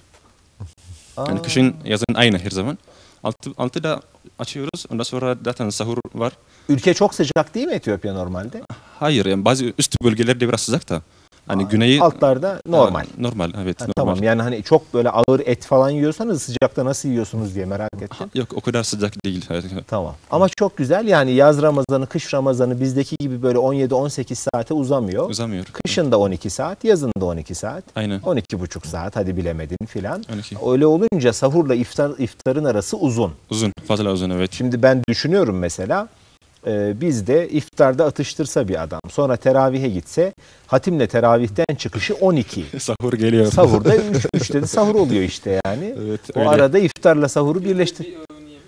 Speaker 1: Aa.
Speaker 6: Yani kışın, yazın aynı her zaman. 6, 6'da açıyoruz. Ondan sonra zaten sahur var.
Speaker 1: Ülke çok sıcak değil mi Etiyopya normalde?
Speaker 6: Hayır, yani bazı üst bölgelerde biraz sıcak da. Hani güneyi
Speaker 1: Altlarda normal.
Speaker 6: Normal evet
Speaker 1: Ha,
Speaker 6: normal.
Speaker 1: tamam yani hani çok böyle ağır et falan yiyorsanız sıcakta nasıl yiyorsunuz diye merak ettim.
Speaker 6: Yok o kadar sıcak değil.
Speaker 1: Tamam. Ama çok güzel yani yaz Ramazanı, kış Ramazanı bizdeki gibi böyle 17-18 saate uzamıyor.
Speaker 6: Uzamıyor.
Speaker 1: Kışın da 12 saat, yazın da 12 saat.
Speaker 6: Aynen.
Speaker 1: 12,5 saat hadi bilemedin filan.
Speaker 6: 12.
Speaker 1: Öyle olunca sahurla iftar iftarın arası uzun.
Speaker 6: Uzun. Fazla uzun evet.
Speaker 1: Şimdi ben düşünüyorum mesela e, bizde iftarda atıştırsa bir adam sonra teravihe gitse hatimle teravihten çıkışı 12.
Speaker 6: Sahur geliyor.
Speaker 1: Sahurda 3, 3'te de sahur oluyor işte yani.
Speaker 6: Evet,
Speaker 1: o
Speaker 6: öyle.
Speaker 1: arada iftarla sahuru birleştir.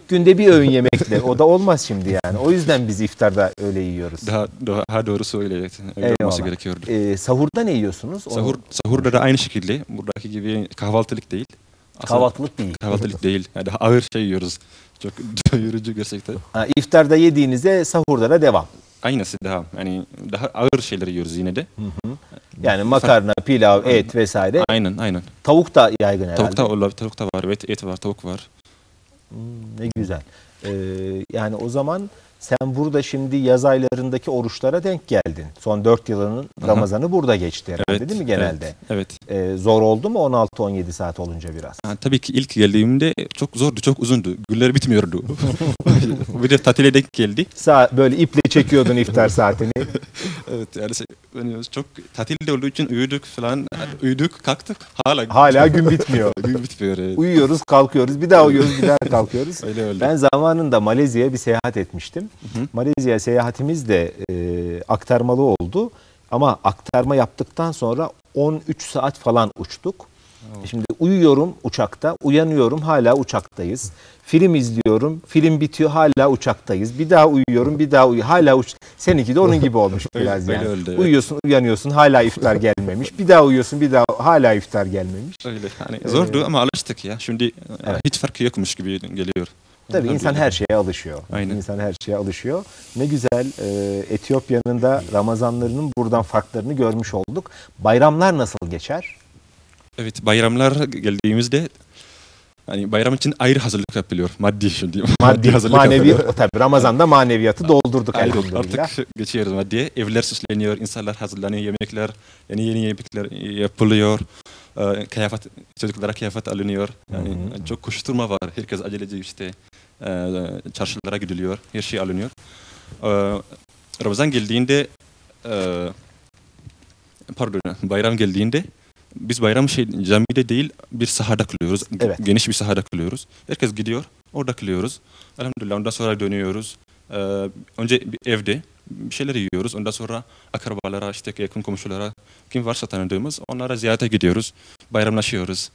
Speaker 1: Günde bir öğün yemekle o da olmaz şimdi yani. O yüzden biz iftarda öyle yiyoruz.
Speaker 6: Daha, daha doğrusu öyle. evet. Öyle olması
Speaker 1: Eyvallah.
Speaker 6: gerekiyordu.
Speaker 1: E, sahurda ne yiyorsunuz?
Speaker 6: Sahur, sahurda da aynı şekilde. Buradaki gibi kahvaltılık değil. Aslında
Speaker 1: kahvaltılık değil.
Speaker 6: Kahvaltılık değil. Yani daha ağır şey yiyoruz. Çok doyurucu gerçekten.
Speaker 1: Ha, iftarda yediğinizde sahurda da devam.
Speaker 6: Aynısı daha. Yani daha ağır şeyler yiyoruz yine de.
Speaker 1: Yani makarna, pilav, et vesaire.
Speaker 6: Aynen aynen.
Speaker 1: Tavuk da yaygın herhalde.
Speaker 6: Tavuk da, olabilir, tavuk da var. Evet et var, tavuk var.
Speaker 1: Ne güzel. Ee, yani o zaman sen burada şimdi yaz aylarındaki oruçlara denk geldin. Son 4 yılının
Speaker 6: Aha.
Speaker 1: Ramazanı burada geçti herhalde
Speaker 6: Evet.
Speaker 1: değil mi genelde?
Speaker 6: Evet. evet.
Speaker 1: Ee, zor oldu mu 16-17 saat olunca biraz?
Speaker 6: Ha, tabii ki ilk geldiğimde çok zordu, çok uzundu. Günler bitmiyordu. bir de tatile denk geldi.
Speaker 1: Sa böyle iple çekiyordun iftar saatini.
Speaker 6: Evet yani şey, yani çok tatilde olduğu için uyuduk falan. Uyuduk, kalktık. Hala,
Speaker 1: Hala gün bitmiyor.
Speaker 6: gün bitmiyor. Evet.
Speaker 1: Uyuyoruz, kalkıyoruz, bir daha uyuyoruz, bir daha kalkıyoruz.
Speaker 6: Öyle öyle.
Speaker 1: Ben zamanında Malezya'ya bir seyahat etmiştim.
Speaker 6: Hı.
Speaker 1: Malezya seyahatimiz de e, aktarmalı oldu. Ama aktarma yaptıktan sonra 13 saat falan uçtuk. Şimdi uyuyorum uçakta, uyanıyorum hala uçaktayız. Film izliyorum, film bitiyor hala uçaktayız. Bir daha uyuyorum, bir daha uyu hala uç. Seninki de onun gibi olmuş biraz
Speaker 6: öyle
Speaker 1: yani.
Speaker 6: öyle, evet.
Speaker 1: Uyuyorsun, uyanıyorsun, hala iftar gelmemiş. Bir daha uyuyorsun, bir daha hala iftar gelmemiş.
Speaker 6: Öyle. Hani zordu ama alıştık ya. Şimdi e,
Speaker 1: Evet.
Speaker 6: hiç farkı yokmuş gibi geliyor.
Speaker 1: Tabii insan
Speaker 6: Elhamdülillah.
Speaker 1: her şeye alışıyor.
Speaker 6: Aynen.
Speaker 1: İnsan her şeye alışıyor. Ne güzel e, Etiyopya'nın da Ramazanlarının buradan farklarını görmüş olduk. Bayramlar nasıl geçer?
Speaker 6: Evet bayramlar geldiğimizde hani bayram için ayrı hazırlık yapılıyor. Maddi şimdi.
Speaker 1: Maddi,
Speaker 6: hazırlık
Speaker 1: manevi,
Speaker 6: yapılıyor.
Speaker 1: tabii Ramazan'da maneviyatı doldurduk
Speaker 6: Aynen,
Speaker 1: elhamdülillah.
Speaker 6: Artık geçiyoruz maddiye. Evler süsleniyor, insanlar hazırlanıyor, yemekler, yani yeni yemekler yapılıyor. Ee, kıyafet, çocuklara kıyafet alınıyor. Yani çok koşturma var. Herkes aceleci işte. Ee, çarşılara gidiliyor, her şey alınıyor. Ee, Ramazan geldiğinde e, pardon bayram geldiğinde biz bayram şey camide değil bir sahada kılıyoruz.
Speaker 1: Evet.
Speaker 6: Geniş bir sahada kılıyoruz. Herkes gidiyor. Orada kılıyoruz. Elhamdülillah ondan sonra dönüyoruz. Ee, önce bir evde bir şeyler yiyoruz. Ondan sonra akrabalara, işte yakın komşulara, kim varsa tanıdığımız onlara ziyarete gidiyoruz. Bayramlaşıyoruz.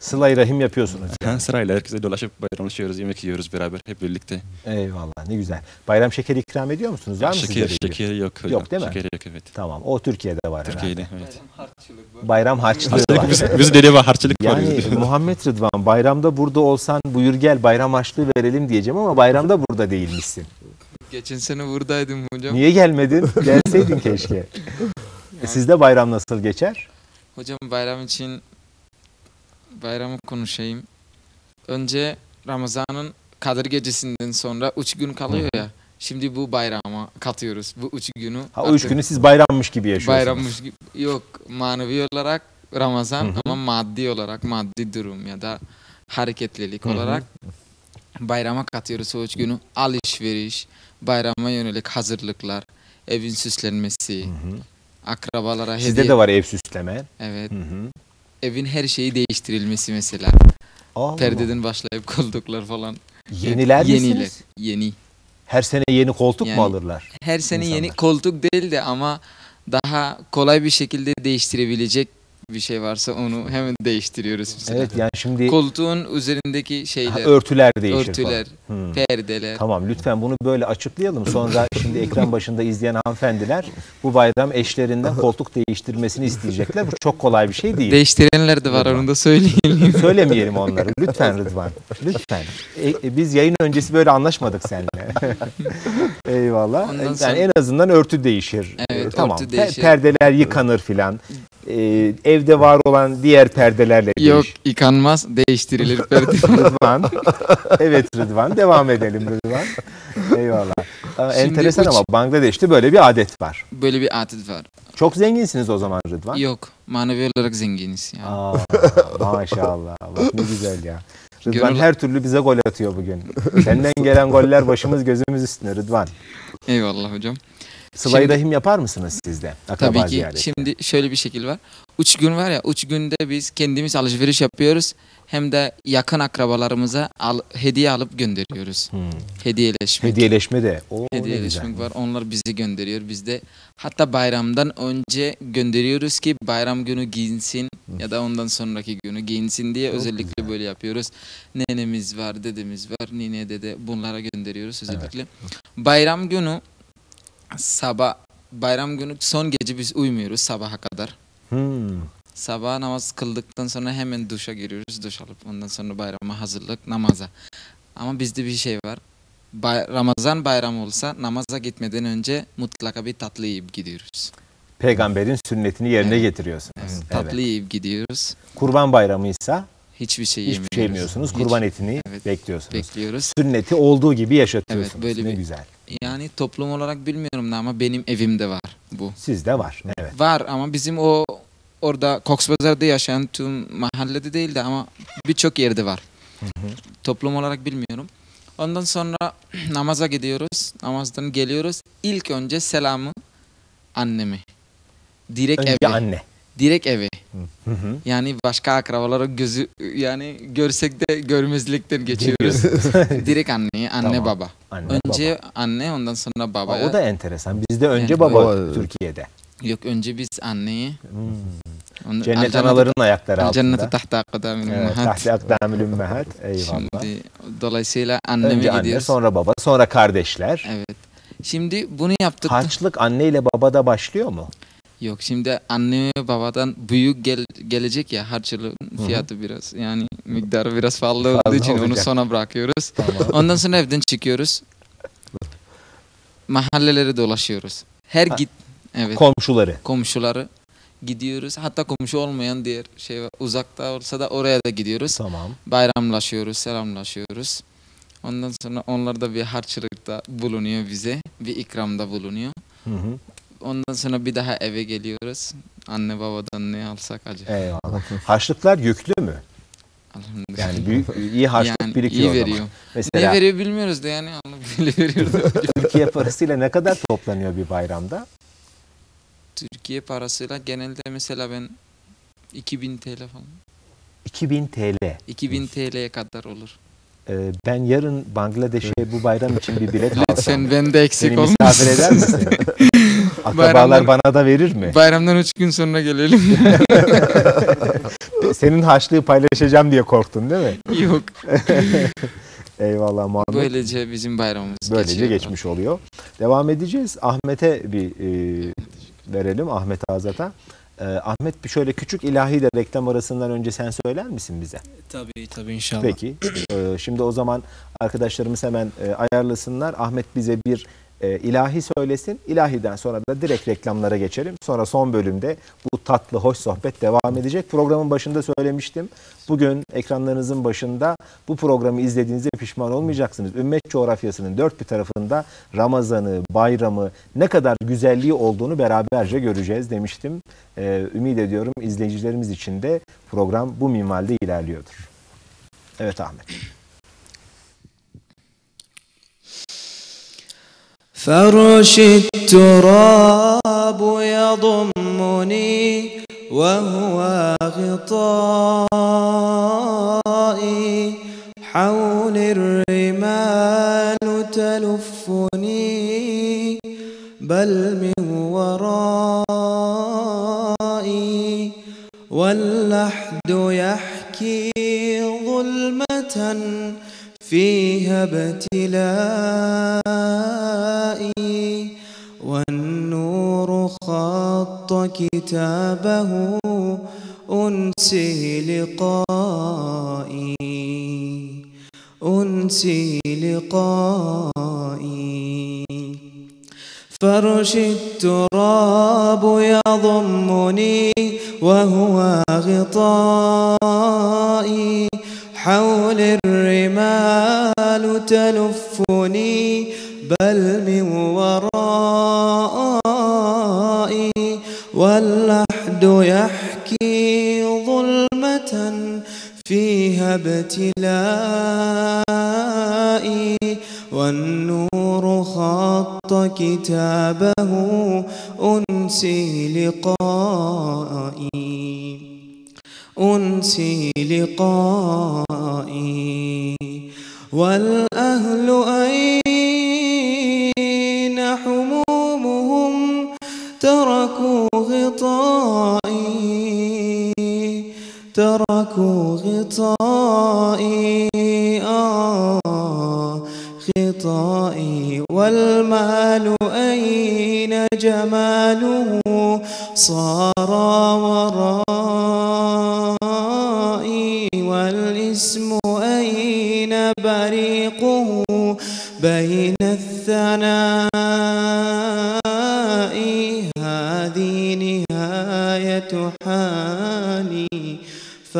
Speaker 1: Sıla-i Rahim yapıyorsunuz.
Speaker 6: Ha, sırayla herkese dolaşıp bayramlaşıyoruz, yemek yiyoruz beraber hep birlikte.
Speaker 1: Eyvallah ne güzel. Bayram şekeri ikram ediyor musunuz? Var mı
Speaker 6: şeker, şeker yok.
Speaker 1: Yok, değil mi?
Speaker 6: Şeker yok evet.
Speaker 1: Tamam o Türkiye'de var
Speaker 6: Türkiye'de
Speaker 1: herhalde.
Speaker 6: evet.
Speaker 1: Bayram harçlığı var.
Speaker 6: Biz, biz dede var harçlık var.
Speaker 1: Yani
Speaker 6: bizde.
Speaker 1: Muhammed Rıdvan bayramda burada olsan buyur gel bayram harçlığı verelim diyeceğim ama bayramda burada değilmişsin.
Speaker 5: Geçen sene buradaydım hocam.
Speaker 1: Niye gelmedin? Gelseydin keşke. E, Sizde bayram nasıl geçer?
Speaker 5: Hocam bayram için bayramı konuşayım. Önce Ramazan'ın Kadir Gecesi'nden sonra üç gün kalıyor ya. Şimdi bu bayrama katıyoruz. Bu üç günü.
Speaker 1: Ha, o üç
Speaker 5: atın-
Speaker 1: günü siz bayrammış gibi yaşıyorsunuz.
Speaker 5: bayrammış gibi. Yok manevi olarak Ramazan ama maddi olarak maddi durum ya da hareketlilik
Speaker 1: Hı hı.
Speaker 5: olarak bayrama katıyoruz o üç günü. Alışveriş, bayrama yönelik hazırlıklar, evin süslenmesi, akrabalara hediye.
Speaker 1: Sizde de var ev süsleme.
Speaker 5: Evet.
Speaker 1: Hı hı.
Speaker 5: Evin her şeyi değiştirilmesi mesela.
Speaker 1: Allah.
Speaker 5: Perdeden başlayıp koltuklar falan.
Speaker 1: Yeniler
Speaker 5: Yeniler.
Speaker 1: misiniz?
Speaker 5: Yeni.
Speaker 1: Her sene yeni koltuk mu
Speaker 5: Yani-
Speaker 1: alırlar?
Speaker 5: Her sene yeni
Speaker 1: İnsanlar.
Speaker 5: koltuk değil de ama daha kolay bir şekilde değiştirebilecek bir şey varsa onu hemen değiştiriyoruz. Mesela.
Speaker 1: Evet yani şimdi
Speaker 5: Koltuğun üzerindeki
Speaker 1: ha,
Speaker 5: şeyler,
Speaker 1: örtüler değişir
Speaker 5: örtüler,
Speaker 1: falan. Hı.
Speaker 5: perdeler.
Speaker 1: Tamam lütfen bunu böyle açıklayalım. Sonra şimdi ekran başında izleyen hanımefendiler bu bayram eşlerinden koltuk değiştirmesini isteyecekler. Bu çok kolay bir şey değil.
Speaker 5: Değiştirenler de var
Speaker 1: Rıdvan.
Speaker 5: onu da söyleyeyim.
Speaker 1: Söylemeyelim onları. Lütfen Rıdvan. Lütfen. E, e, biz yayın öncesi böyle anlaşmadık seninle. Eyvallah.
Speaker 5: Ondan
Speaker 1: yani
Speaker 5: sonra-
Speaker 1: en azından örtü değişir.
Speaker 5: Evet,
Speaker 1: tamam.
Speaker 5: örtü değişir.
Speaker 1: perdeler yıkanır filan. E, evde var olan diğer perdelerle
Speaker 5: Yok
Speaker 1: değiş.
Speaker 5: yıkanmaz değiştirilir perde.
Speaker 1: Rıdvan. evet Rıdvan. Devam edelim Rıdvan. Eyvallah. Aa,
Speaker 5: Şimdi
Speaker 1: enteresan
Speaker 5: uç-
Speaker 1: ama Bangladeş'te böyle bir adet var.
Speaker 5: Böyle bir adet var.
Speaker 1: Çok zenginsiniz o zaman Rıdvan.
Speaker 5: Yok manevi olarak zenginiz. Yani.
Speaker 1: Aa, maşallah. Bak ne güzel ya. Rıdvan
Speaker 5: Gönül-
Speaker 1: her türlü bize gol atıyor bugün. Senden gelen goller başımız gözümüz üstüne Rıdvan.
Speaker 5: Eyvallah hocam.
Speaker 1: Sıla-i Rahim yapar mısınız siz de? Akraba
Speaker 5: Tabii ki.
Speaker 1: ziyareti.
Speaker 5: Şimdi şöyle bir şekil var. Üç gün var ya, üç günde biz kendimiz alışveriş yapıyoruz. Hem de yakın akrabalarımıza al, hediye alıp gönderiyoruz.
Speaker 1: Hmm.
Speaker 5: Hediyeleşmek.
Speaker 1: Hediyeleşme de. Oo,
Speaker 5: Hediyeleşmek
Speaker 1: güzel.
Speaker 5: var. Onlar bizi gönderiyor. Biz de hatta bayramdan önce gönderiyoruz ki bayram günü giyinsin ya da ondan sonraki günü giyinsin diye özellikle böyle yapıyoruz. Nenemiz var, dedemiz var, nine dede bunlara gönderiyoruz özellikle. Bayram günü sabah bayram günü son gece biz uyumuyoruz sabaha kadar.
Speaker 1: Hmm.
Speaker 5: Sabah namaz kıldıktan sonra hemen duşa giriyoruz. Duş alıp ondan sonra bayrama hazırlık namaza. Ama bizde bir şey var. Bay- Ramazan bayramı olsa namaza gitmeden önce mutlaka bir tatlı yiyip gidiyoruz.
Speaker 1: Peygamberin sünnetini yerine getiriyorsunuz.
Speaker 5: Evet,
Speaker 1: Evet.
Speaker 5: tatlı yiyip gidiyoruz.
Speaker 1: Kurban bayramıysa
Speaker 5: Hiçbir şey
Speaker 1: hiçbir
Speaker 5: yemiyoruz.
Speaker 1: şey yemiyorsunuz.
Speaker 5: Hiç
Speaker 1: Kurban etini
Speaker 5: Evet.
Speaker 1: bekliyorsunuz.
Speaker 5: bekliyoruz.
Speaker 1: Sünneti olduğu gibi yaşatıyorsunuz.
Speaker 5: Evet, böyle
Speaker 1: ne
Speaker 5: bir-
Speaker 1: güzel.
Speaker 5: Yani toplum olarak bilmiyorum da ama benim evimde var bu.
Speaker 1: Sizde var. Evet.
Speaker 5: Var ama bizim o orada Koksbazar'da yaşayan tüm mahallede değil de ama birçok yerde var. Toplum olarak bilmiyorum. Ondan sonra namaza gidiyoruz. Namazdan geliyoruz. İlk önce selamı anneme. Direkt
Speaker 1: Önce
Speaker 5: eve.
Speaker 1: anne.
Speaker 5: Direkt eve.
Speaker 1: Hı hı.
Speaker 5: Yani başka akrabalara gözü yani görsek de görmezlikten geçiyoruz. Direkt anneye, anne
Speaker 1: Tamam.
Speaker 5: baba.
Speaker 1: Anne,
Speaker 5: önce anne ondan sonra
Speaker 1: baba. Aa, o da enteresan. Bizde önce
Speaker 5: Yani
Speaker 1: baba
Speaker 3: baba-
Speaker 1: Türkiye'de.
Speaker 5: Yok önce biz anneye.
Speaker 1: Hmm.
Speaker 5: Onu-
Speaker 1: Cennet anaların ayakları altında.
Speaker 5: tahta akdamil
Speaker 1: Evet,
Speaker 5: ummahat.
Speaker 1: tahti akdamül ümmehat. Eyvallah.
Speaker 5: Şimdi dolayısıyla anneme
Speaker 1: Önce anne,
Speaker 5: gidiyoruz.
Speaker 1: sonra baba, sonra kardeşler.
Speaker 5: Evet. Şimdi bunu yaptık.
Speaker 1: Harçlık anne ile babada başlıyor mu?
Speaker 5: Yok şimdi anne babadan büyük gel gelecek ya harçlığın fiyatı biraz yani miktarı biraz fazla olduğu için onu
Speaker 1: olacak.
Speaker 5: sona bırakıyoruz. Ondan sonra evden çıkıyoruz. Mahalleleri dolaşıyoruz. Her
Speaker 1: Ha.
Speaker 5: git evet
Speaker 1: Komşuları.
Speaker 5: komşuları gidiyoruz. Hatta komşu olmayan diğer şey var. uzakta olsa da oraya da gidiyoruz.
Speaker 1: Tamam.
Speaker 5: bayramlaşıyoruz, selamlaşıyoruz. Ondan sonra onlar da bir harçlıkta bulunuyor bize, bir ikramda bulunuyor.
Speaker 1: Hı hı.
Speaker 5: Ondan sonra bir daha eve geliyoruz. Anne babadan ne alsak acı.
Speaker 1: Eyvallah. Harçlıklar yüklü mü? Yani büyük iyi harçlık
Speaker 5: Yani
Speaker 1: birikiyor
Speaker 5: iyi
Speaker 1: o zaman.
Speaker 5: veriyor. Ne
Speaker 1: Mesela
Speaker 5: veriyor bilmiyoruz da yani Allah böyle veriyor.
Speaker 1: Türkiye parasıyla ne kadar toplanıyor bir bayramda?
Speaker 5: Türkiye parasıyla genelde mesela ben 2000 TL falan.
Speaker 1: 2000 TL.
Speaker 5: 2000 TL'ye kadar olur.
Speaker 1: Ee, ben yarın Bangladeş'e bu bayram için bir bilet alsam.
Speaker 5: Lütfen ben de eksik
Speaker 1: Beni
Speaker 5: olmasın.
Speaker 1: misafir eder misin? Akrabalar
Speaker 5: Bayramdan-
Speaker 1: bana da verir mi?
Speaker 5: Bayramdan 3 gün sonra gelelim.
Speaker 1: Senin harçlığı paylaşacağım diye korktun değil mi?
Speaker 5: Yok.
Speaker 1: Eyvallah Muhammed.
Speaker 5: Böylece bizim bayramımız
Speaker 1: Böylece
Speaker 5: geçiyor.
Speaker 1: geçmiş oluyor. Devam edeceğiz. Ahmet'e bir e, verelim. Ahmet Azat'a. Ee, Ahmet bir şöyle küçük ilahi de reklam arasından önce sen söyler misin bize?
Speaker 7: Tabii tabii inşallah.
Speaker 1: Peki. Ee, şimdi o zaman arkadaşlarımız hemen e, ayarlasınlar. Ahmet bize bir e, ilahi söylesin. İlahiden sonra da direkt reklamlara geçelim. Sonra son bölümde bu tatlı, hoş sohbet devam edecek. Programın başında söylemiştim. Bugün ekranlarınızın başında bu programı izlediğinizde pişman olmayacaksınız. Ümmet coğrafyasının dört bir tarafında Ramazan'ı, bayramı ne kadar güzelliği olduğunu beraberce göreceğiz demiştim. Ee, ümit ediyorum izleyicilerimiz için de program bu minvalde ilerliyordur. Evet Ahmet.
Speaker 7: فرش التراب يضمني وهو غطائي. حول الرمال تلفني بل من ورائي. واللحد يحكي ظلمة فيها ابتلائي والنور خط كتابه أنسي لقائي أنسي لقائي. فرش التراب يضمني وهو غطائي تلفني بل من ورائي واللحد يحكي ظلمة فيها ابتلائي والنور خط كتابه أنسي لقائي أنسي لقائي والأهل تركوا غطائي آه غطائي والمال أين جماله؟ صار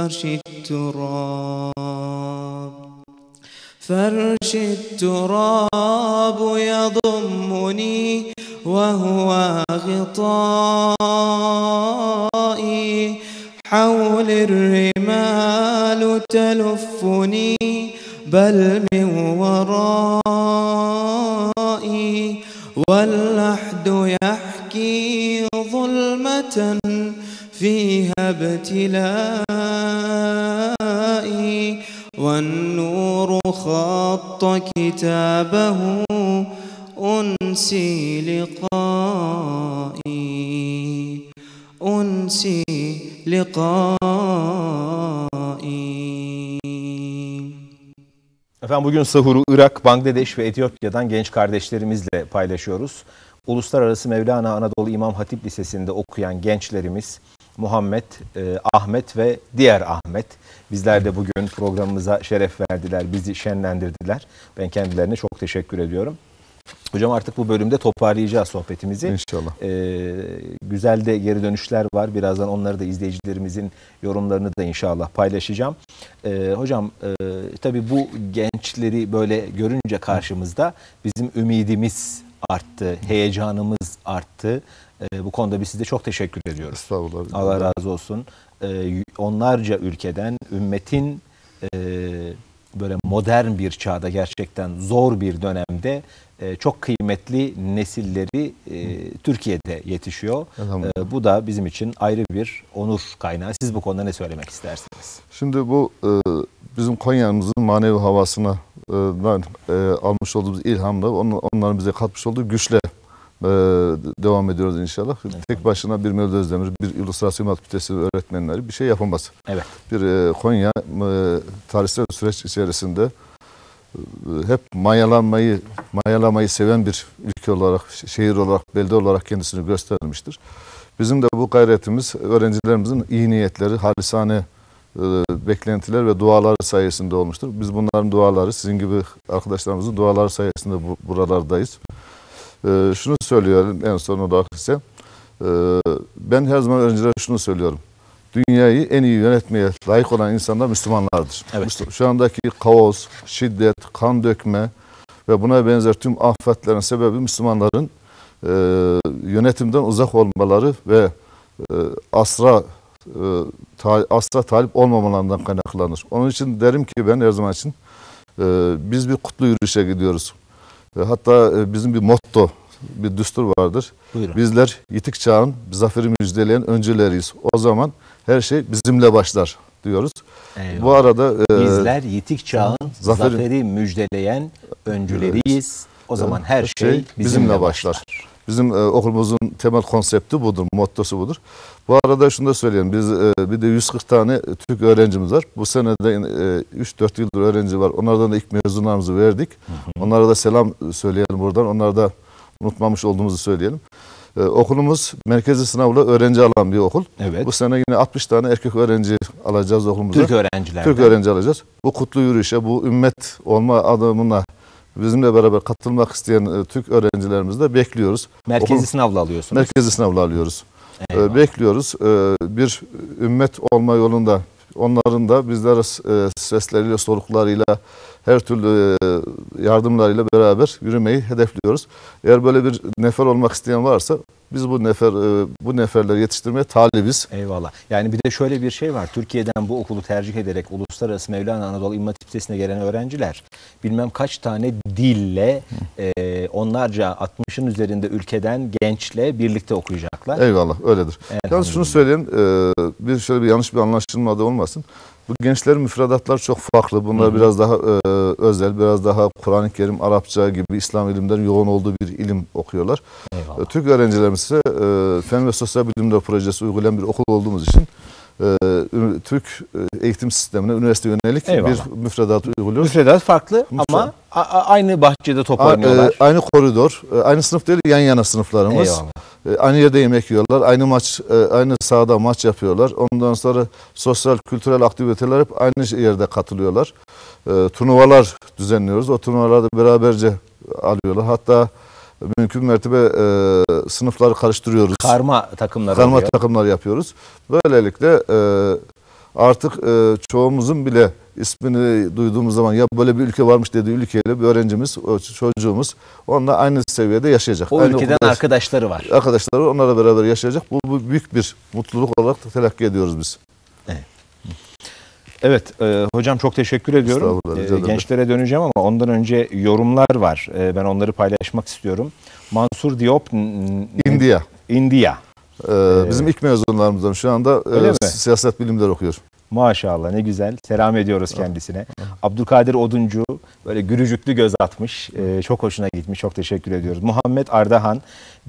Speaker 7: فرش التراب. فرش التراب يضمني وهو غطائي. حول الرمال تلفني بل من ورائي. واللحد ابتلائي والنور خط كتابه أنسي لقائي أنسي لقائي
Speaker 1: Efendim bugün sahuru Irak, Bangladeş ve Etiyopya'dan genç kardeşlerimizle paylaşıyoruz. Uluslararası Mevlana Anadolu İmam Hatip Lisesi'nde okuyan gençlerimiz Muhammed, e, Ahmet ve diğer Ahmet. Bizler de bugün programımıza şeref verdiler, bizi şenlendirdiler. Ben kendilerine çok teşekkür ediyorum. Hocam artık bu bölümde toparlayacağız sohbetimizi.
Speaker 3: İnşallah.
Speaker 1: Ee, güzel de geri dönüşler var. Birazdan onları da izleyicilerimizin yorumlarını da inşallah paylaşacağım. Ee, hocam e, tabii bu gençleri böyle görünce karşımızda bizim ümidimiz arttı, heyecanımız arttı. Ee, bu konuda biz size çok teşekkür ediyoruz.
Speaker 3: Estağfurullah.
Speaker 1: Allah razı olsun. Ee, onlarca ülkeden ümmetin e, böyle modern bir çağda gerçekten zor bir dönemde e, çok kıymetli nesilleri e, Türkiye'de yetişiyor. E, bu da bizim için ayrı bir onur kaynağı. Siz bu konuda ne söylemek istersiniz?
Speaker 3: Şimdi bu e, bizim Konya'mızın manevi havasına e, e, almış olduğumuz ilhamla on- onların bize katmış olduğu güçle e, devam ediyoruz inşallah. Tek başına bir Mevlüt Özdemir, bir İmam Hatip öğretmenleri bir şey yapamaz.
Speaker 1: Evet.
Speaker 3: Bir e, Konya e, tarihsel süreç içerisinde e, hep mayalanmayı mayalamayı seven bir ülke olarak, şehir olarak, belde olarak kendisini göstermiştir. Bizim de bu gayretimiz öğrencilerimizin iyi niyetleri, halisane e, beklentiler ve duaları sayesinde olmuştur. Biz bunların duaları, sizin gibi arkadaşlarımızın duaları sayesinde bu, buralardayız. E, şunu söylüyorum en son olarak ise, e, ben her zaman öğrencilere şunu söylüyorum. Dünyayı en iyi yönetmeye layık olan insanlar Müslümanlardır.
Speaker 1: Evet.
Speaker 3: Şu andaki kaos, şiddet, kan dökme ve buna benzer tüm afetlerin sebebi Müslümanların e, yönetimden uzak olmaları ve e, asra e, ta- asra talip olmamalarından kaynaklanır. Onun için derim ki ben her zaman için e, biz bir kutlu yürüyüşe gidiyoruz. E, hatta e, bizim bir motto, bir düstur vardır.
Speaker 1: Buyurun.
Speaker 3: Bizler yitik çağın zaferi müjdeleyen öncüleriyiz. O zaman her şey bizimle başlar diyoruz.
Speaker 1: Eyvallah.
Speaker 3: Bu arada e,
Speaker 1: Bizler yitik çağın
Speaker 3: Zaferi-
Speaker 1: zaferi müjdeleyen öncüleriyiz. O zaman her şey bizimle, başlar.
Speaker 3: Bizim e, okulumuzun temel konsepti budur, mottosu budur. Bu arada şunu da söyleyeyim. Biz e, bir de 140 tane Türk öğrencimiz var. Bu sene de e, 3-4 yıldır öğrenci var. Onlardan da ilk mezunlarımızı verdik. Onlara da selam söyleyelim buradan. Onları da unutmamış olduğumuzu söyleyelim. E, okulumuz merkezi sınavla öğrenci alan bir okul.
Speaker 1: Evet.
Speaker 3: Bu sene yine 60 tane erkek öğrenci alacağız okulumuza.
Speaker 1: Türk öğrencilerden.
Speaker 3: Türk öğrenci alacağız. Bu kutlu yürüyüşe, bu ümmet olma adımına bizimle beraber katılmak isteyen e, Türk öğrencilerimizi de bekliyoruz.
Speaker 1: Merkezi
Speaker 3: Okul-
Speaker 1: sınavla alıyorsunuz.
Speaker 3: Merkezi sınavla alıyoruz. Ee,
Speaker 1: Eyvallah.
Speaker 3: bekliyoruz. Ee, bir ümmet olma yolunda onların da bizlere e, sesleriyle, soluklarıyla, her türlü e, yardımlarıyla beraber yürümeyi hedefliyoruz. Eğer böyle bir nefer olmak isteyen varsa biz bu nefer e, bu neferleri yetiştirmeye talibiz.
Speaker 1: Eyvallah. Yani bir de şöyle bir şey var. Türkiye'den bu okulu tercih ederek Uluslararası Mevlana Anadolu İmam Hatip Lisesi'ne gelen öğrenciler bilmem kaç tane dille e, onlarca 60'ın üzerinde ülkeden gençle birlikte okuyacaklar.
Speaker 3: Eyvallah öyledir. Yalnız şunu söyleyeyim, e, bir şöyle bir yanlış bir anlaşılma da olmasın. Bu gençlerin müfredatları çok farklı. Bunlar biraz daha e, özel, biraz daha Kur'an-ı Kerim, Arapça gibi İslam ilimlerin yoğun olduğu bir ilim okuyorlar.
Speaker 1: Eyvallah.
Speaker 3: E, Türk öğrencilerimiz ise e, Fen ve Sosyal Bilimler Projesi uygulayan bir okul olduğumuz için Türk e, eğitim sistemine, üniversite yönelik
Speaker 1: Eyvallah.
Speaker 3: bir müfredat uyguluyoruz.
Speaker 1: Müfredat farklı
Speaker 3: Müfredat.
Speaker 1: ama aynı bahçede toplanıyorlar.
Speaker 3: e, aynı koridor, e, aynı sınıf değil, yan yana sınıflarımız.
Speaker 1: Eyvallah.
Speaker 3: Aynı yerde yemek yiyorlar, aynı maç, aynı sahada maç yapıyorlar. Ondan sonra sosyal, kültürel aktiviteler hep aynı yerde katılıyorlar. Turnuvalar düzenliyoruz. O turnuvalarda beraberce alıyorlar. Hatta mümkün mertebe e, sınıfları karıştırıyoruz.
Speaker 1: Karma takımlar
Speaker 3: Karma
Speaker 1: oluyor.
Speaker 3: takımlar yapıyoruz. Böylelikle e, artık e, çoğumuzun bile ismini duyduğumuz zaman ya böyle bir ülke varmış dediği ülkeyle bir öğrencimiz, çocuğumuz onunla aynı seviyede yaşayacak.
Speaker 1: O
Speaker 3: Aynı
Speaker 1: ülkeden
Speaker 3: okulda-
Speaker 1: arkadaşları var.
Speaker 3: arkadaşları onlarla beraber yaşayacak. Bu, bu büyük bir mutluluk olarak telakki ediyoruz biz.
Speaker 1: Evet e, hocam çok teşekkür ediyorum. E, gençlere döneceğim ama ondan önce yorumlar var. E, ben onları paylaşmak istiyorum. Mansur Diop
Speaker 3: India.
Speaker 1: India.
Speaker 3: Ee, bizim ilk mezunlarımızdan şu anda e,
Speaker 1: mi?
Speaker 3: siyaset bilimleri okuyor.
Speaker 1: Maşallah ne güzel. Selam ediyoruz kendisine. Abdülkadir Oduncu böyle gürücüklü göz atmış. Ee, çok hoşuna gitmiş. Çok teşekkür ediyoruz. Muhammed Ardahan.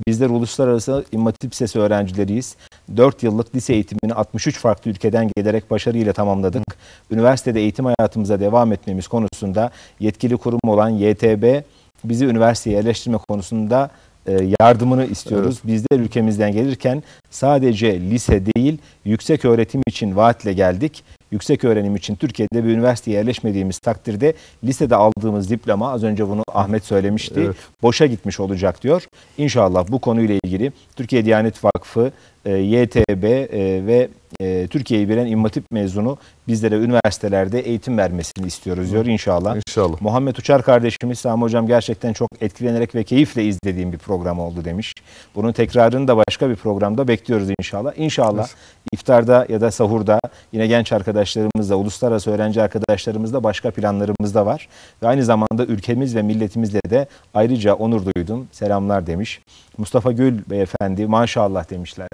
Speaker 1: Bizler uluslararası İmam Hatip Lisesi öğrencileriyiz. 4 yıllık lise eğitimini 63 farklı ülkeden gelerek başarıyla tamamladık. Üniversitede eğitim hayatımıza devam etmemiz konusunda yetkili kurum olan YTB bizi üniversiteye yerleştirme konusunda e, yardımını istiyoruz. Bizler ülkemizden gelirken sadece lise değil yüksek öğretim için vaatle geldik. Yüksek öğrenim için Türkiye'de bir üniversiteye yerleşmediğimiz takdirde lisede aldığımız diploma az önce bunu Ahmet söylemişti.
Speaker 3: Evet.
Speaker 1: Boşa gitmiş olacak diyor. İnşallah bu konuyla ilgili Türkiye Diyanet Vakfı, e, YTB e, ve e, Türkiye'yi bilen İmam Hatip mezunu bizlere üniversitelerde eğitim vermesini istiyoruz diyor inşallah.
Speaker 3: İnşallah.
Speaker 1: Muhammed Uçar kardeşimiz Sami Hocam gerçekten çok etkilenerek ve keyifle izlediğim bir program oldu demiş. Bunun tekrarını da başka bir programda bekliyoruz inşallah. İnşallah iftarda ya da sahurda yine genç arkadaşlarımızla, uluslararası öğrenci arkadaşlarımızla başka planlarımız da var. Ve aynı zamanda ülkemiz ve milletimizle de ayrıca onur duydum. Selamlar demiş. Mustafa Gül beyefendi maşallah demişler.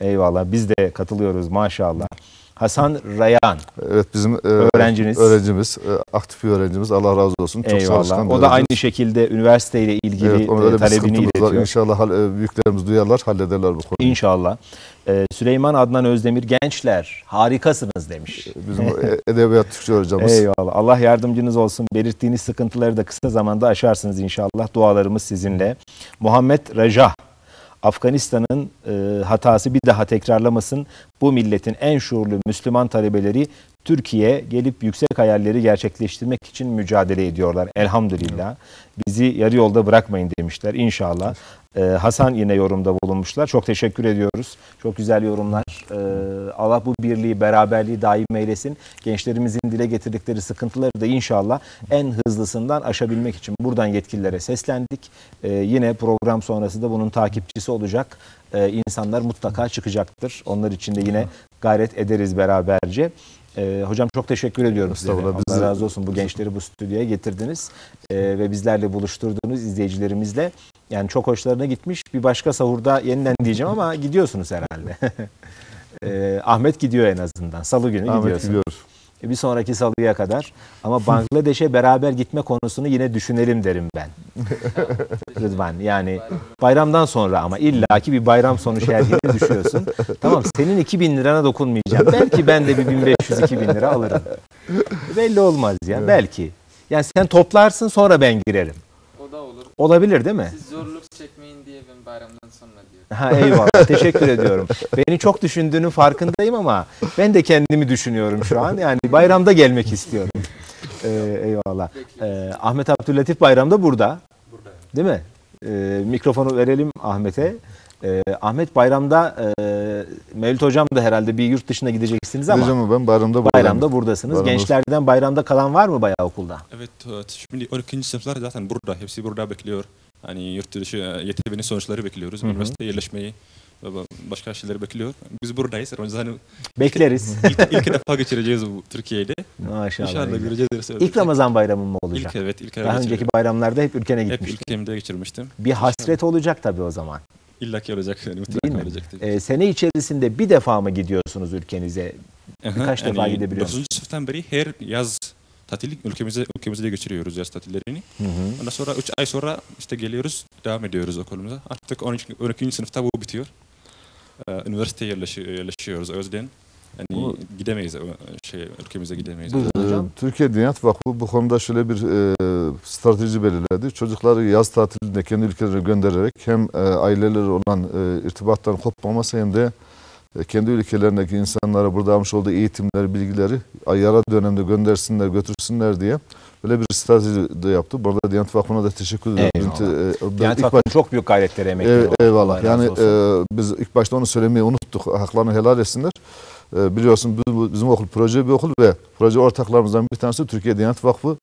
Speaker 1: Eyvallah biz de katılıyoruz maşallah. Hasan Rayan
Speaker 3: Evet bizim e,
Speaker 1: Öğrenciniz.
Speaker 3: öğrencimiz, e, aktif bir öğrencimiz. Allah razı olsun. Çok
Speaker 1: Eyvallah. O da
Speaker 3: öğrencimiz.
Speaker 1: aynı şekilde üniversiteyle ilgili
Speaker 3: Evet,
Speaker 1: e, talebini
Speaker 3: sıkıntımız var.
Speaker 1: iletiyor.
Speaker 3: İnşallah e, büyüklerimiz duyarlar, hallederler bu konuyu.
Speaker 1: İnşallah. Ee, Süleyman Adnan Özdemir gençler harikasınız demiş.
Speaker 3: Bizim o e- edebiyat Türkçe hocamız.
Speaker 1: Eyvallah. Allah yardımcınız olsun. Belirttiğiniz sıkıntıları da kısa zamanda aşarsınız inşallah. Dualarımız sizinle. Muhammed Rejah. Afganistan'ın e, hatası bir daha tekrarlamasın. Bu milletin en şuurlu Müslüman talebeleri Türkiye gelip yüksek hayalleri gerçekleştirmek için mücadele ediyorlar. Elhamdülillah. Bizi yarı yolda bırakmayın demişler inşallah. Ee, Hasan yine yorumda bulunmuşlar. Çok teşekkür ediyoruz. Çok güzel yorumlar. Ee, Allah bu birliği, beraberliği daim eylesin. Gençlerimizin dile getirdikleri sıkıntıları da inşallah en hızlısından aşabilmek için buradan yetkililere seslendik. Ee, yine program sonrası da bunun takipçisi olacak ee, insanlar mutlaka çıkacaktır. Onlar için de yine gayret ederiz beraberce. Ee, hocam çok teşekkür ediyorum size. de.
Speaker 3: Estağfurullah,
Speaker 1: Allah
Speaker 3: biz de-
Speaker 1: razı olsun bu gençleri bu stüdyoya getirdiniz Ee, ve bizlerle buluşturdunuz izleyicilerimizle. Yani çok hoşlarına gitmiş. Bir başka sahurda yeniden diyeceğim ama gidiyorsunuz herhalde. Ee, Ahmet gidiyor en azından. Salı günü
Speaker 3: Ahmet
Speaker 1: gidiyorsun.
Speaker 3: gidiyor.
Speaker 1: E, Bir sonraki salıya kadar. Ama Bangladeş'e beraber gitme konusunu yine düşünelim derim ben. Rıdvan yani bayramdan sonra ama illaki bir bayram sonu şerhine düşüyorsun. Tamam senin 2000 lirana dokunmayacağım. Belki ben de bir 1500-2000 lira alırım. Belli olmaz ya belki. Yani sen toplarsın sonra ben girerim.
Speaker 5: O da olur.
Speaker 1: Olabilir değil mi?
Speaker 5: Siz zorluk çekmeyin diye ben bayramdan sonra.
Speaker 1: Ha eyvallah. Teşekkür ediyorum. Beni çok düşündüğünün farkındayım ama ben de kendimi düşünüyorum şu an. Yani bayramda gelmek istiyorum. Ee, eyvallah. Ee, Ahmet Abdüllatif Bayram da burada. Değil mi? e, mikrofonu verelim Ahmet'e. E, Ahmet bayramda e, Mevlüt Hocam da herhalde bir yurt dışına gideceksiniz ama
Speaker 3: Gideceğim ben bayramda buradayım.
Speaker 1: bayramda buradasınız.
Speaker 3: Bayramda-
Speaker 1: Gençlerden bayramda kalan var mı bayağı okulda?
Speaker 6: Evet, e, şimdi 12. sınıflar zaten burada. Hepsi burada bekliyor. Hani yurt dışı e, YTB'nin sonuçları bekliyoruz.
Speaker 1: Hı hı.
Speaker 6: Üniversite yerleşmeyi ve ba- başka şeyleri bekliyor. Biz buradayız. Ramazan'ı
Speaker 1: Bekleriz.
Speaker 6: ilk, ilk defa geçireceğiz bu Türkiye'de.
Speaker 1: Maşallah.
Speaker 6: İnşallah göreceğiz.
Speaker 1: İlk Ramazan bayramı mı olacak?
Speaker 6: İlk evet, ilk
Speaker 1: Daha önceki bayramlarda hep ülkene
Speaker 6: Hep
Speaker 1: gitmiştik.
Speaker 6: ülkemde geçirmiştim.
Speaker 1: Bir hasret olacak tabii o zaman.
Speaker 6: İlla ki olacak. Yani mutlaka olacak. tabii.
Speaker 1: Ee, sene içerisinde bir defa mı gidiyorsunuz ülkenize?
Speaker 6: Aha,
Speaker 1: birkaç defa gidebiliyor
Speaker 6: dokuzuncu sınıftan beri her yaz tatili ülkemize ülkemizde geçiriyoruz yaz tatillerini.
Speaker 1: Hı hı.
Speaker 6: Ondan sonra 3 ay sonra işte geliyoruz, devam ediyoruz okulumuza. Artık 12. 12. sınıfta bu bitiyor. Ee, üniversiteye yerleşi- yerleşiyoruz o yüzden. Yani
Speaker 3: Bu-
Speaker 6: gidemeyiz, şey ülkemize gidemeyiz.
Speaker 1: Hocam.
Speaker 3: Türkiye Diyanet Vakfı bu konuda şöyle bir e, strateji belirledi. Çocukları yaz tatilinde kendi ülkelerine göndererek hem e, aileleri olan e, irtibattan kopmaması hem de e, kendi ülkelerindeki insanlara burada almış olduğu eğitimleri, bilgileri ayara dönemde göndersinler, götürsünler diye böyle bir strateji de yaptı. Burada Diyanet Vakfı'na da teşekkür ediyorum.
Speaker 1: Eyvallah.
Speaker 3: E,
Speaker 1: Diyanet Vakfı'nın çok büyük gayretleri emekleri
Speaker 3: Evet,
Speaker 1: var.
Speaker 3: eyvallah. Yani e, biz ilk başta onu söylemeyi unuttuk. Haklarını helal etsinler. E, biliyorsun bizim okul proje bir okul ve proje ortaklarımızdan bir tanesi Türkiye Diyanet Vakfı.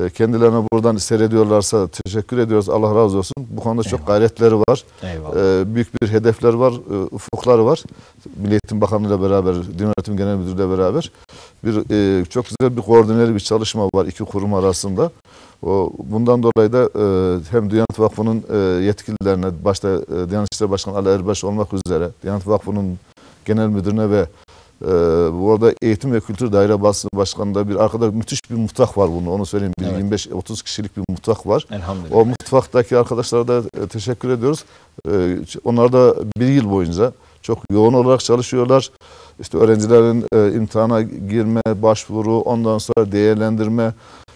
Speaker 3: E, kendilerine buradan seyrediyorlarsa teşekkür ediyoruz. Allah razı olsun. Bu konuda çok
Speaker 1: Eyvallah.
Speaker 3: gayretleri var.
Speaker 1: Eyvallah.
Speaker 3: E, büyük bir hedefler var, e, ufukları var. Milli Eğitim Bakanlığı ile beraber, Din Öğretim Genel Müdürü ile beraber bir e, çok güzel bir koordineli bir çalışma var iki kurum arasında. O bundan dolayı da e, hem Diyanet Vakfı'nın e, yetkililerine başta e, Diyanet İşleri Başkanı Ali Erbaş olmak üzere Diyanet Vakfı'nın genel müdürüne ve e, bu arada Eğitim ve Kültür Daire Basını Başkanı'nda bir arkada müthiş bir mutfak var bunu onu söyleyeyim. Bir
Speaker 1: Evet.
Speaker 3: 25-30 kişilik bir mutfak var.
Speaker 1: Elhamdülillah.
Speaker 3: O mutfaktaki arkadaşlara da e, teşekkür ediyoruz. E, Onlar da bir yıl boyunca çok yoğun olarak çalışıyorlar. İşte öğrencilerin e, imtihana girme, başvuru, ondan sonra değerlendirme,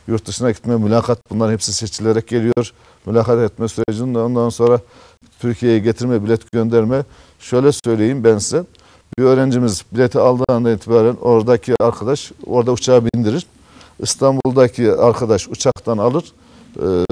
Speaker 3: yurt dışına gitme, mülakat bunların hepsi seçilerek geliyor. Mülakat etme sürecinde ondan sonra Türkiye'ye getirme, bilet gönderme. Şöyle söyleyeyim ben size. Bir öğrencimiz bileti aldığı itibaren oradaki arkadaş orada uçağa bindirir. İstanbul'daki arkadaş uçaktan alır. Ee,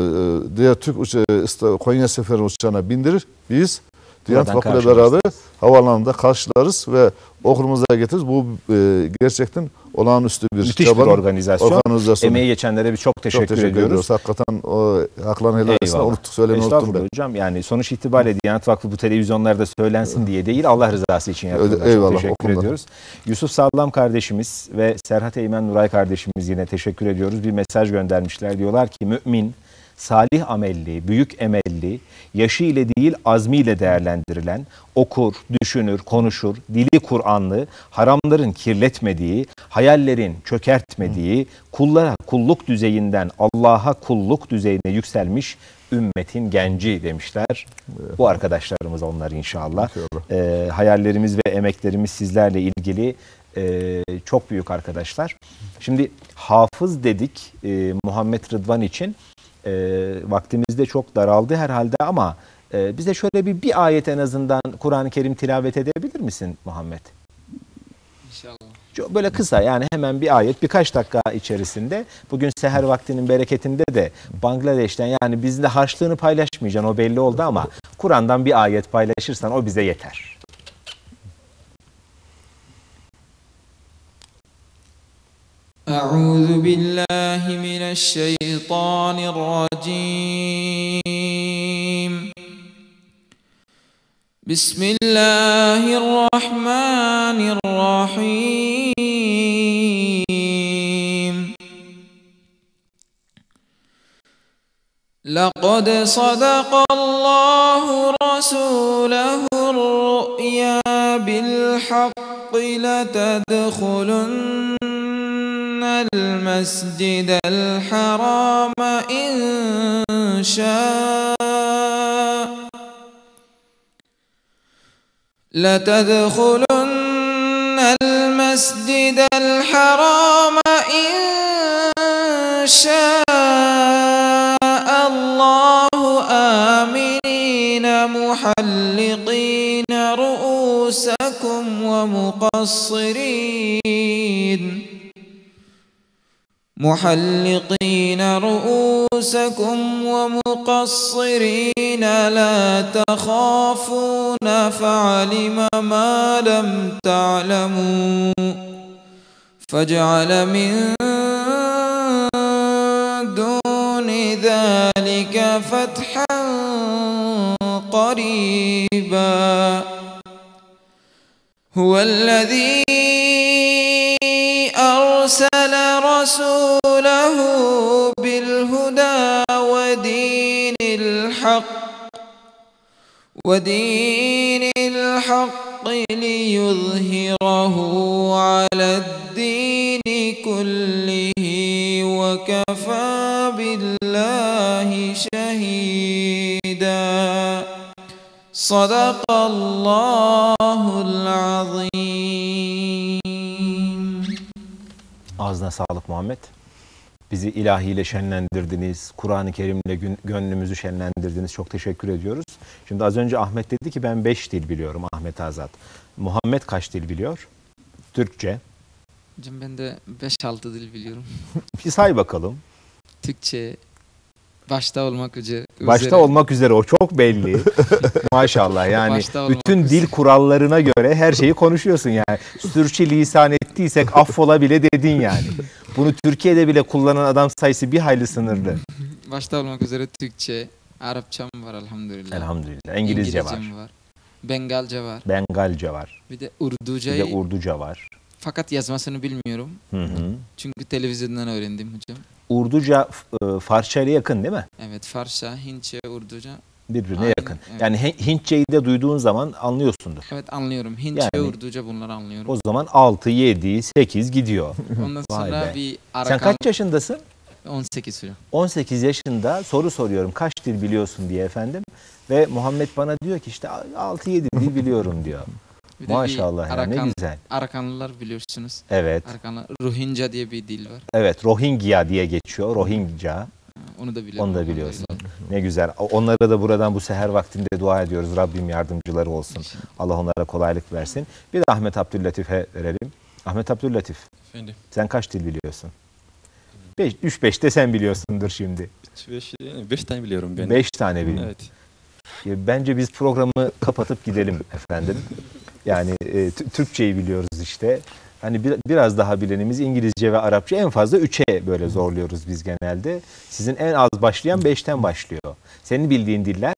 Speaker 3: diğer Türk uça- Konya Seferi uçağına bindirir. Biz Diyanet Vakfı ile beraber havaalanında karşılarız ve okulumuza getiririz. Bu e, gerçekten olağanüstü bir
Speaker 1: Müthiş bir
Speaker 3: çabanın
Speaker 1: organizasyon.
Speaker 3: organizasyonu.
Speaker 1: Emeği geçenlere bir çok teşekkür,
Speaker 3: Çok teşekkür
Speaker 1: ediyoruz.
Speaker 3: ediyoruz. Hakikaten o haklarını helal etsin. Unuttuk söylemeyi unuttum
Speaker 1: Estağfurullah
Speaker 3: ben.
Speaker 1: hocam yani sonuç itibariyle Diyanet Vakfı bu televizyonlarda söylensin diye değil Allah rızası için yapıyorlar.
Speaker 3: Eyvallah,
Speaker 1: Çok teşekkür
Speaker 3: konuda.
Speaker 1: ediyoruz. Yusuf Sağlam kardeşimiz ve Serhat Eymen Nuray kardeşimiz yine teşekkür ediyoruz. Bir mesaj göndermişler. Diyorlar ki mümin, salih amelli, büyük emelli, yaşı ile değil azmiyle değerlendirilen, okur, düşünür, konuşur, dili Kur'anlı, haramların kirletmediği, hayallerin çökertmediği, kullara kulluk düzeyinden Allah'a kulluk düzeyine yükselmiş ümmetin genci demişler. Bu arkadaşlarımız onlar inşallah.
Speaker 3: İnşallah.
Speaker 1: Ee, hayallerimiz ve emeklerimiz sizlerle ilgili e, çok büyük arkadaşlar. Şimdi hafız dedik e, Muhammed Rıdvan için. E, vaktimiz de çok daraldı herhalde ama e, bize şöyle bir bir ayet en azından Kur'an-ı Kerim tilavet edebilir misin Muhammed?
Speaker 5: İnşallah.
Speaker 1: Çok böyle kısa yani hemen bir ayet birkaç dakika içerisinde bugün seher vaktinin bereketinde de Bangladeş'ten yani bizle harçlığını paylaşmayacaksın o belli oldu ama Kur'an'dan bir ayet paylaşırsan o bize yeter.
Speaker 5: أعوذ بالله من الشيطان الرجيم. بسم الله الرحمن الرحيم. لقد صدق الله رسوله الرؤيا بالحق لتدخلن المسجد الحرام إن شاء. لتدخلن المسجد الحرام إن شاء الله. آمنين محلقين رؤوسكم ومقصرين.
Speaker 7: محلقين رؤوسكم ومقصرين لا تخافون فعلم ما لم تعلموا فجعل من دون ذلك فتحا قريبا هو الذي رسوله بالهدى ودين الحق ودين الحق ليظهره على الدين كله وكفى بالله شهيدا. صدق الله العظيم.
Speaker 1: Ağzına sağlık Muhammed. Bizi ilahiyle şenlendirdiniz. Kur'an-ı Kerim'le gönlümüzü şenlendirdiniz. Çok teşekkür ediyoruz. Şimdi az önce Ahmet dedi ki ben beş dil biliyorum Ahmet Azat. Muhammed kaç dil biliyor? Türkçe.
Speaker 5: Hocam ben de 5-6 dil biliyorum.
Speaker 1: Bir say bakalım.
Speaker 5: Türkçe başta olmak üzere.
Speaker 1: Başta
Speaker 5: üzere.
Speaker 1: olmak üzere o çok belli. Maşallah yani
Speaker 5: Başta olmak
Speaker 1: bütün
Speaker 5: üzere.
Speaker 1: dil kurallarına göre her şeyi konuşuyorsun yani. Sürçü lisan ettiysek affola bile dedin yani. Bunu Türkiye'de bile kullanan adam sayısı bir hayli sınırlı.
Speaker 5: Başta olmak üzere Türkçe, Arapçam var elhamdülillah.
Speaker 1: Elhamdülillah. İngilizce var.
Speaker 5: İngilizcem var. Bengalca var.
Speaker 1: Bengalce var.
Speaker 5: Bir de
Speaker 1: Bir
Speaker 5: Urducayı
Speaker 1: de Urduca var.
Speaker 5: fakat yazmasını bilmiyorum.
Speaker 1: Hı hı.
Speaker 5: Çünkü televizyondan öğrendim hocam.
Speaker 1: Urduca e, Farsça'ya yakın değil mi?
Speaker 5: Evet Farsça, Hintçe, Urduca.
Speaker 1: Birbirine
Speaker 5: Aynen,
Speaker 1: yakın.
Speaker 5: evet.
Speaker 1: Yani Hin- Hintçeyi de duyduğun zaman anlıyorsundur.
Speaker 5: Evet anlıyorum. Hintçe,
Speaker 1: Yani-
Speaker 5: Urduca bunları anlıyorum.
Speaker 1: O zaman 6, 7, 8 gidiyor.
Speaker 5: Ondan
Speaker 1: Vay
Speaker 5: sonra
Speaker 1: be.
Speaker 5: bir
Speaker 1: Sen
Speaker 5: Arakan
Speaker 1: kaç yaşındasın?
Speaker 5: 18 hocam.
Speaker 1: 18 yaşında soru soruyorum kaç dil biliyorsun diye efendim. Ve Muhammed bana diyor ki işte 6-7 dil biliyorum diyor.
Speaker 5: Bir de bir
Speaker 1: Maşallah ya ne
Speaker 5: Arakan-
Speaker 1: güzel.
Speaker 5: Arakanlılar biliyorsunuz.
Speaker 1: Evet.
Speaker 5: Arakanlar Rohingya diye bir dil var.
Speaker 1: Evet Rohingya diye geçiyor. Rohingya.
Speaker 5: Onu da biliyorum.
Speaker 1: Onu da biliyorsun. Ne güzel. Onlara da buradan bu seher vaktinde dua ediyoruz. Rabbim yardımcıları olsun. Allah onlara kolaylık versin. Bir de Ahmet Abdüllatif'e verelim. Ahmet Abdüllatif
Speaker 6: Efendim,
Speaker 1: sen kaç dil biliyorsun? 3-5 de sen biliyorsundur şimdi.
Speaker 6: üç, beş, yani beş tane biliyorum ben.
Speaker 1: 5 tane biliyorum.
Speaker 6: Evet.
Speaker 1: Bence biz programı kapatıp gidelim efendim. Yani e, Türkçeyi biliyoruz işte. Hani bir- biraz daha bilenimiz İngilizce ve Arapça en fazla 3'e böyle zorluyoruz biz genelde. Sizin en az başlayan 5'ten başlıyor. Senin bildiğin diller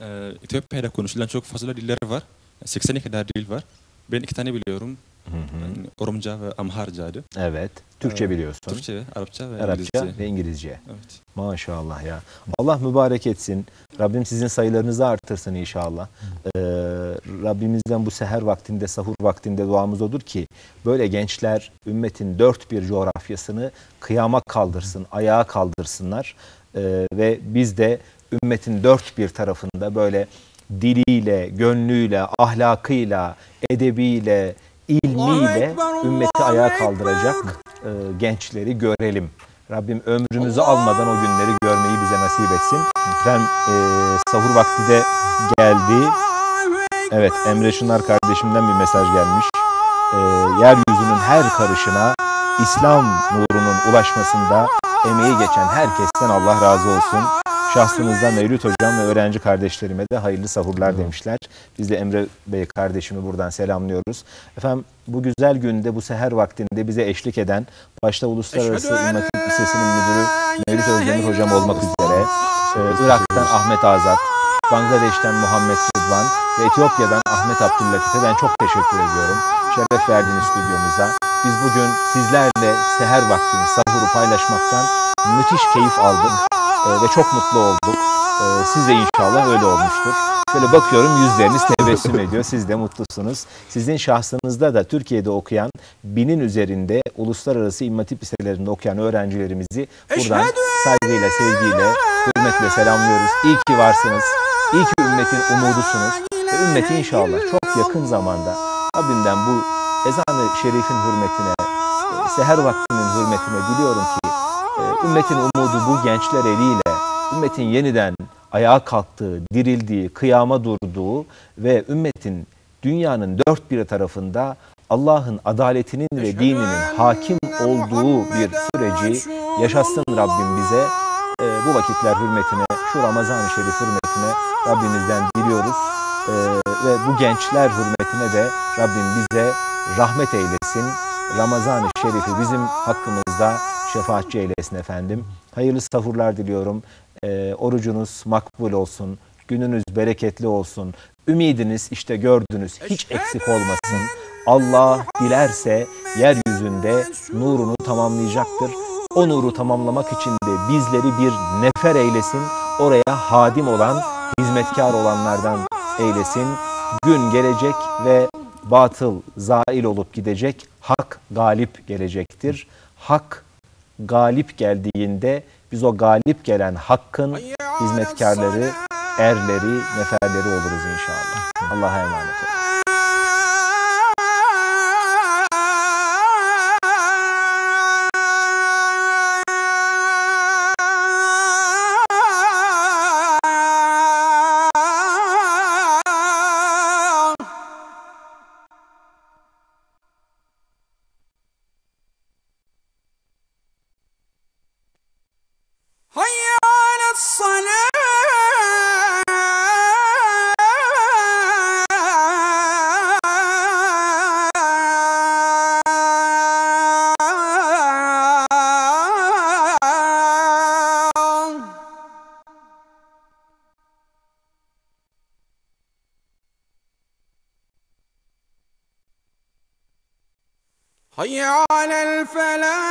Speaker 6: Ee, Etiyopya'da konuşulan çok fazla diller var. 80'e kadar dil var. Ben iki tane biliyorum. Yani Oromca ve Amharca'dı.
Speaker 1: evet. Türkçe
Speaker 6: Ee,
Speaker 1: biliyorsun.
Speaker 6: Türkçe, Arapça ve
Speaker 1: Arapça
Speaker 6: İngilizce.
Speaker 1: ve İngilizce.
Speaker 6: Evet.
Speaker 1: Maşallah ya. Allah mübarek etsin. Rabbim sizin sayılarınızı artırsın inşallah. Ee, Rabbimizden bu seher vaktinde, sahur vaktinde duamız odur ki böyle gençler ümmetin dört bir coğrafyasını kıyama kaldırsın, ayağa kaldırsınlar. Ee, ve biz de ümmetin dört bir tarafında böyle diliyle, gönlüyle, ahlakıyla, edebiyle, ilmiyle ümmeti ayağa kaldıracak e, gençleri görelim. Rabbim ömrümüzü almadan o günleri görmeyi bize nasip etsin. Ben e, sahur vakti de geldi. Evet Emre Şınar kardeşimden bir mesaj gelmiş. E, yeryüzünün her karışına İslam nurunun ulaşmasında emeği geçen herkesten Allah razı olsun. Şahsınızda Mevlüt Hocam ve öğrenci kardeşlerime de hayırlı sahurlar demişler. Biz de Emre Bey kardeşimi buradan selamlıyoruz. Efendim bu güzel günde bu seher vaktinde bize eşlik eden başta Uluslararası İmam Hatip Lisesi'nin müdürü Mevlüt Özdemir Hocam olmak üzere e, Irak'tan Ahmet Azat, Bangladeş'ten Muhammed Rıdvan ve Etiyopya'dan Ahmet Abdüllatif'e ben çok teşekkür ediyorum. Şeref verdiniz stüdyomuza. Biz bugün sizlerle seher vaktini, sahuru paylaşmaktan müthiş keyif aldık e, ve çok mutlu olduk. E, siz de inşallah öyle olmuştur. Şöyle bakıyorum yüzleriniz tebessüm ediyor. Siz de mutlusunuz. Sizin şahsınızda da Türkiye'de okuyan binin üzerinde uluslararası İmam Hatip liselerinde okuyan öğrencilerimizi buradan saygıyla, sevgiyle, hürmetle selamlıyoruz. İyi ki varsınız. İyi ki ümmetin umudusunuz. Ve ümmeti inşallah çok yakın zamanda Rabbimden bu ezan-ı şerifin hürmetine, seher vaktinin hürmetine biliyorum ki ümmetin umudu bu gençler eliyle ümmetin yeniden ayağa kalktığı, dirildiği, kıyama durduğu ve ümmetin dünyanın dört bir tarafında Allah'ın adaletinin ve dininin hakim olduğu bir süreci yaşasın Rabbim bize. Ee, bu vakitler hürmetine, şu Ramazan-ı Şerif hürmetine Rabbimizden diliyoruz. Ee, ve bu gençler hürmetine de Rabbim bize rahmet eylesin. Ramazan-ı Şerif'i bizim hakkımızda şefaatçi eylesin efendim. Hayırlı sahurlar diliyorum. Ee, orucunuz makbul olsun. Gününüz bereketli olsun. Ümidiniz işte gördünüz hiç eksik olmasın. Allah dilerse yeryüzünde nurunu tamamlayacaktır. O nuru tamamlamak için de bizleri bir nefer eylesin. Oraya hadim olan, hizmetkar olanlardan eylesin. Gün gelecek ve batıl zail olup gidecek. Hak galip gelecektir. Hak galip geldiğinde biz o galip gelen hakkın hizmetkarları, erleri, neferleri oluruz inşallah. Allah'a emanet olun.
Speaker 2: على الفلاح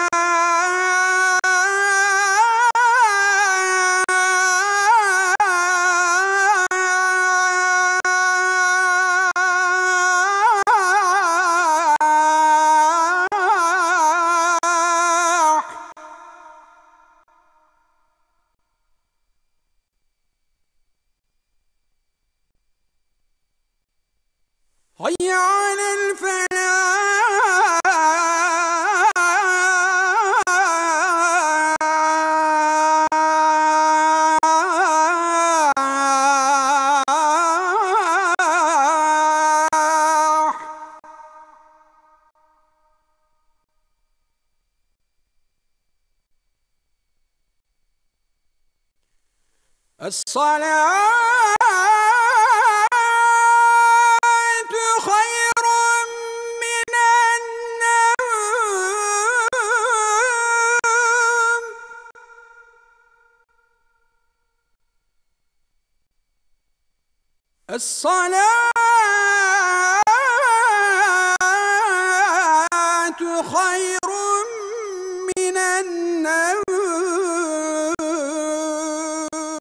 Speaker 2: É só